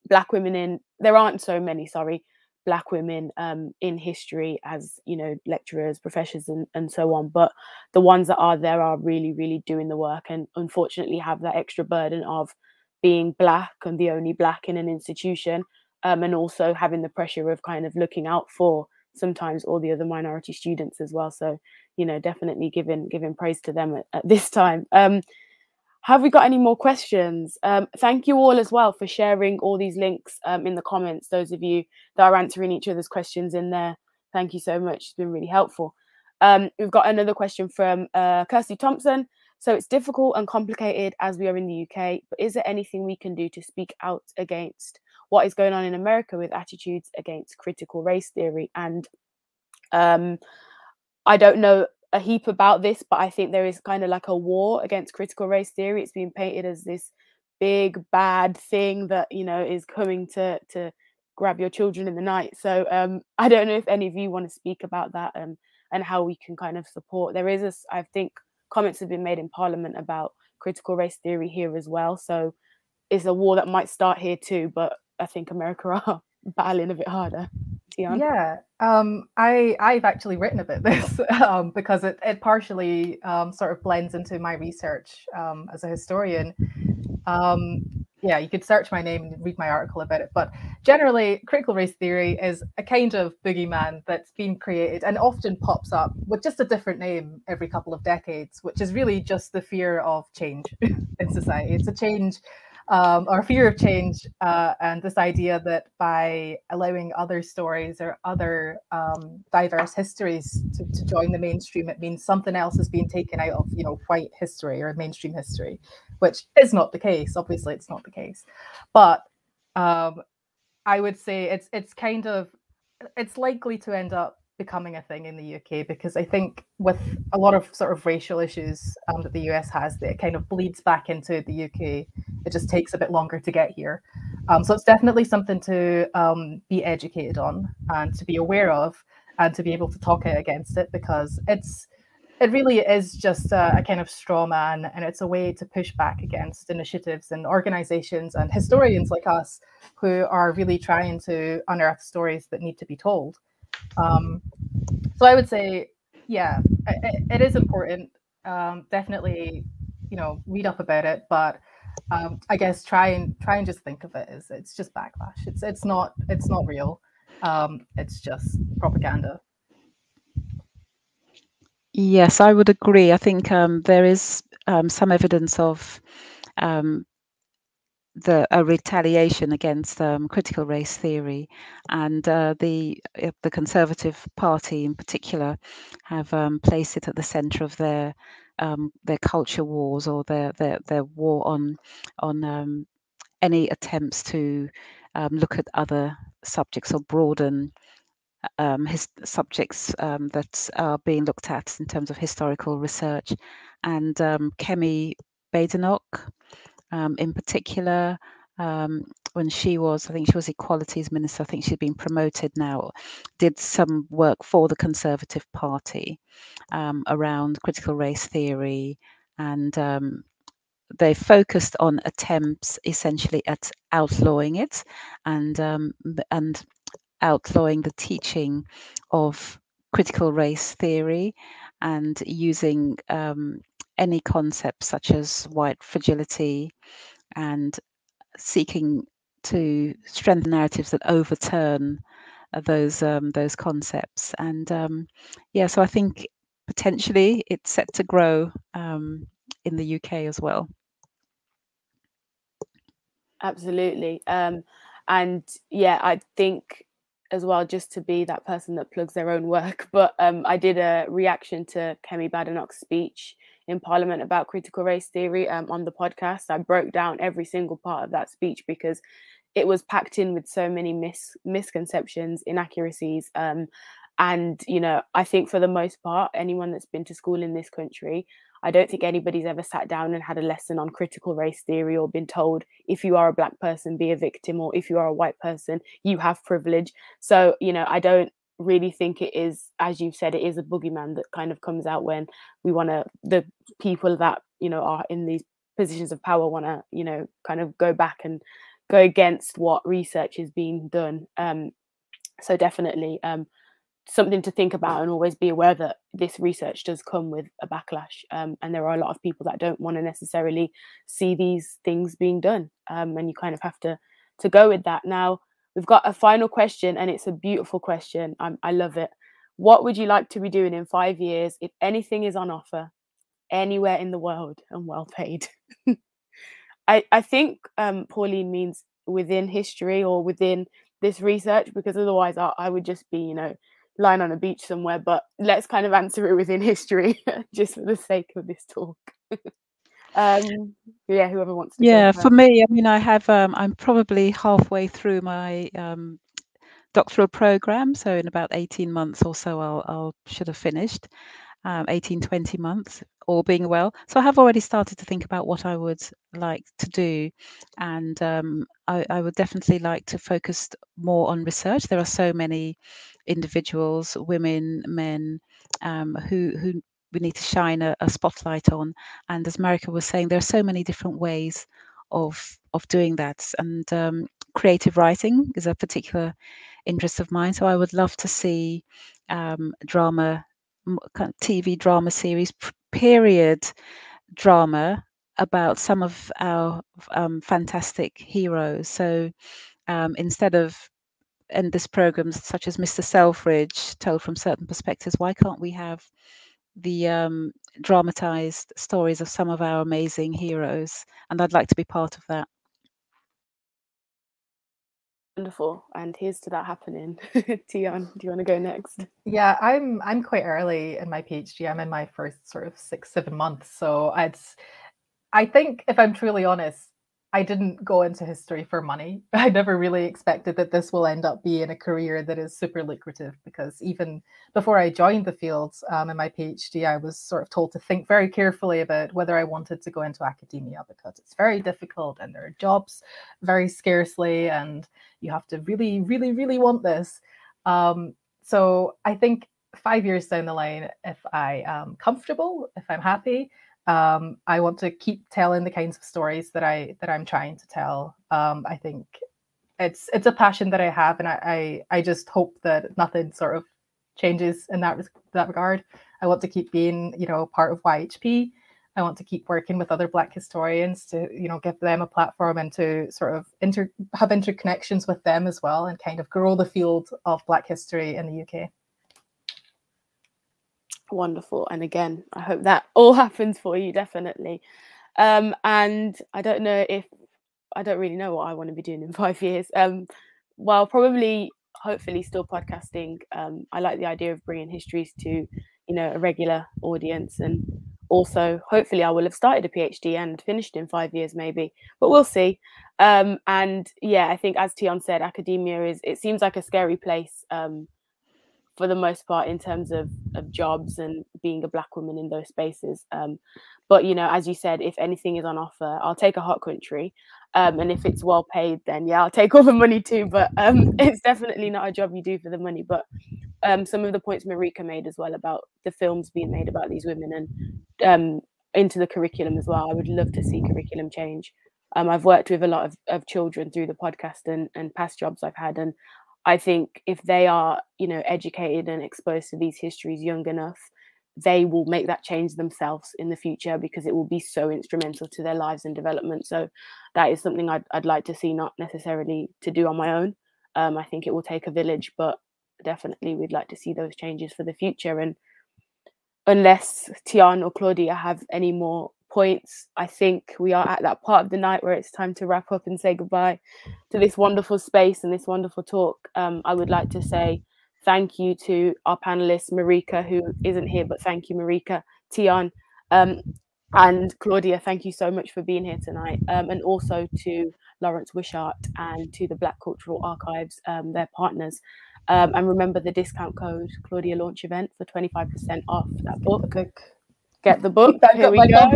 black women in. There aren't so many, sorry, black women um, in history as you know lecturers professors and, and so on but the ones that are there are really really doing the work and unfortunately have that extra burden of being black and the only black in an institution um, and also having the pressure of kind of looking out for sometimes all the other minority students as well so you know definitely giving giving praise to them at, at this time um, have we got any more questions? Um, thank you all as well for sharing all these links um, in the comments. Those of you that are answering each other's questions in there, thank you so much. It's been really helpful. Um, we've got another question from uh, Kirsty Thompson. So it's difficult and complicated as we are in the UK, but is there anything we can do to speak out against what is going on in America with attitudes against critical race theory? And um, I don't know a heap about this, but I think there is kind of like a war against critical race theory. It's being painted as this big bad thing that you know is coming to to grab your children in the night. So um, I don't know if any of you want to speak about that and and how we can kind of support. There is a, I think comments have been made in Parliament about critical race theory here as well. So it's a war that might start here too, but I think America are battling a bit harder. Yeah, um, I I've actually written about this um, because it it partially um, sort of blends into my research um, as a historian. Um, yeah, you could search my name and read my article about it. But generally, critical race theory is a kind of boogeyman that's been created and often pops up with just a different name every couple of decades, which is really just the fear of change in society. It's a change um, or fear of change, uh, and this idea that by allowing other stories or other um, diverse histories to, to, join the mainstream, it means something else is being taken out of you know white history or mainstream history, which is not the case. Obviously, it's not the case, but um, I would say it's it's kind of it's likely to end up becoming a thing in the UK because I think with a lot of sort of racial issues um, that the US has, that it kind of bleeds back into the UK. It just takes a bit longer to get here. Um, so it's definitely something to um, be educated on and to be aware of and to be able to talk out against it because it's it really is just a, a kind of straw man and it's a way to push back against initiatives and organizations and historians like us who are really trying to unearth stories that need to be told. Um, so I would say, yeah, it, it is important. Um, definitely, you know, read up about it, but um, I guess try and try and just think of it as it's just backlash. It's it's not it's not real. Um, it's just propaganda. Yes, I would agree. I think um, there is um, some evidence of um, the a retaliation against um, critical race theory, and uh, the uh, the Conservative Party in particular have um, placed it at the centre of their um, their culture wars or their their their war on on um, any attempts to um, look at other subjects or broaden um, his subjects that are being looked at in terms of historical research. And Kemi Badenoch, um, in particular, um, when she was, I think she was Equalities Minister, I think she'd been promoted now, did some work for the Conservative Party um, around critical race theory and um, they focused on attempts essentially at outlawing it and um, and outlawing the teaching of critical race theory and using um, any concepts such as white fragility and seeking to strengthen narratives that overturn those um, those concepts. And um, yeah, so I think potentially it's set to grow um, in the UK as well. Absolutely. Um, and yeah, I think as well just to be that person that plugs their own work. But um, I did a reaction to Kemi Badenoch's speech in Parliament about critical race theory um, on the podcast. I broke down every single part of that speech because it was packed in with so many mis- misconceptions, inaccuracies. Um, and, you know, I think for the most part, anyone that's been to school in this country, I don't think anybody's ever sat down and had a lesson on critical race theory or been told if you are a black person, be a victim, or if you are a white person, you have privilege. So, you know, I don't really think it is, as you've said, it is a boogeyman that kind of comes out when we want to, the people that, you know, are in these positions of power want to, you know, kind of go back and go against what research is being done. Um, so definitely, um, something to think about and always be aware that this research does come with a backlash um, and there are a lot of people that don't want to necessarily see these things being done um, and you kind of have to to go with that now we've got a final question and it's a beautiful question. I'm, i love it. What would you like to be doing in five years if anything is on offer anywhere in the world and well paid? I, I think um, pauline means within history or within this research because otherwise I, I would just be you know lying on a beach somewhere, but let's kind of answer it within history just for the sake of this talk. um, yeah, whoever wants to. Yeah, for me, I mean, I have, um, I'm probably halfway through my um, doctoral program. So in about 18 months or so, I'll, I'll should have finished. Um, 18, 20 months, all being well. So I have already started to think about what I would like to do. And um, I, I, would definitely like to focus more on research. There are so many individuals, women, men, um, who who we need to shine a, a, spotlight on. And as Marika was saying, there are so many different ways of of doing that. And um, creative writing is a particular interest of mine. So I would love to see um, drama, TV drama series, period drama about some of our um, fantastic heroes. So um, instead of endless programs such as Mr. Selfridge told from certain perspectives, why can't we have the um, dramatized stories of some of our amazing heroes, and I'd like to be part of that. Wonderful, and here's to that happening. Tian, do you want to go next? Mm, yeah, I'm I'm quite early in my PhD. I'm in my first sort of six seven months, so it's. I think if I'm truly honest, I didn't go into history for money. I never really expected that this will end up being a career that is super lucrative because even before I joined the field um, in my PhD, I was sort of told to think very carefully about whether I wanted to go into academia because it's very difficult and there are jobs very scarcely and you have to really, really, really want this. Um, so I think five years down the line, if I am comfortable, if I'm happy, um, I want to keep telling the kinds of stories that I that I'm trying to tell. Um, I think it's it's a passion that I have, and I, I I just hope that nothing sort of changes in that that regard. I want to keep being you know part of YHP. I want to keep working with other Black historians to you know give them a platform and to sort of inter have interconnections with them as well, and kind of grow the field of Black history in the UK wonderful and again i hope that all happens for you definitely. Um and i don't know if i don't really know what i want to be doing in five years. Um well probably hopefully still podcasting um i like the idea of bringing histories to you know a regular audience and also hopefully i will have started a phd and finished in five years maybe but we'll see. Um and yeah i think as tian said academia is it seems like a scary place um for the most part in terms of, of jobs and being a black woman in those spaces um, but you know as you said if anything is on offer i'll take a hot country um, and if it's well paid then yeah i'll take all the money too but um, it's definitely not a job you do for the money but um, some of the points marika made as well about the films being made about these women and um, into the curriculum as well i would love to see curriculum change. Um, I've worked with a lot of, of children through the podcast and, and past jobs I've had, and I think if they are, you know, educated and exposed to these histories young enough, they will make that change themselves in the future because it will be so instrumental to their lives and development. So that is something I'd, I'd like to see, not necessarily to do on my own. Um, I think it will take a village, but definitely we'd like to see those changes for the future. And unless Tian or Claudia have any more points, I think we are at that part of the night where it's time to wrap up and say goodbye to this wonderful space and this wonderful talk. Um, I would like to say thank you to our panelists, Marika, who isn't here, but thank you, Marika, Tian, um, and Claudia. Thank you so much for being here tonight, um, and also to Lawrence Wishart and to the Black Cultural Archives, um, their partners. Um, and remember the discount code Claudia Launch Event for 25% off that book get the book. Here we go.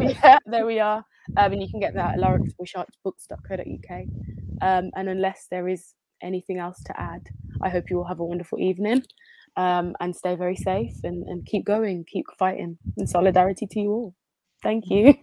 yeah, there we are. Um, and you can get that at lawrencewishartbooks.co.uk. Um, and unless there is anything else to add, I hope you all have a wonderful evening um, and stay very safe and, and keep going, keep fighting. And solidarity to you all. Thank you.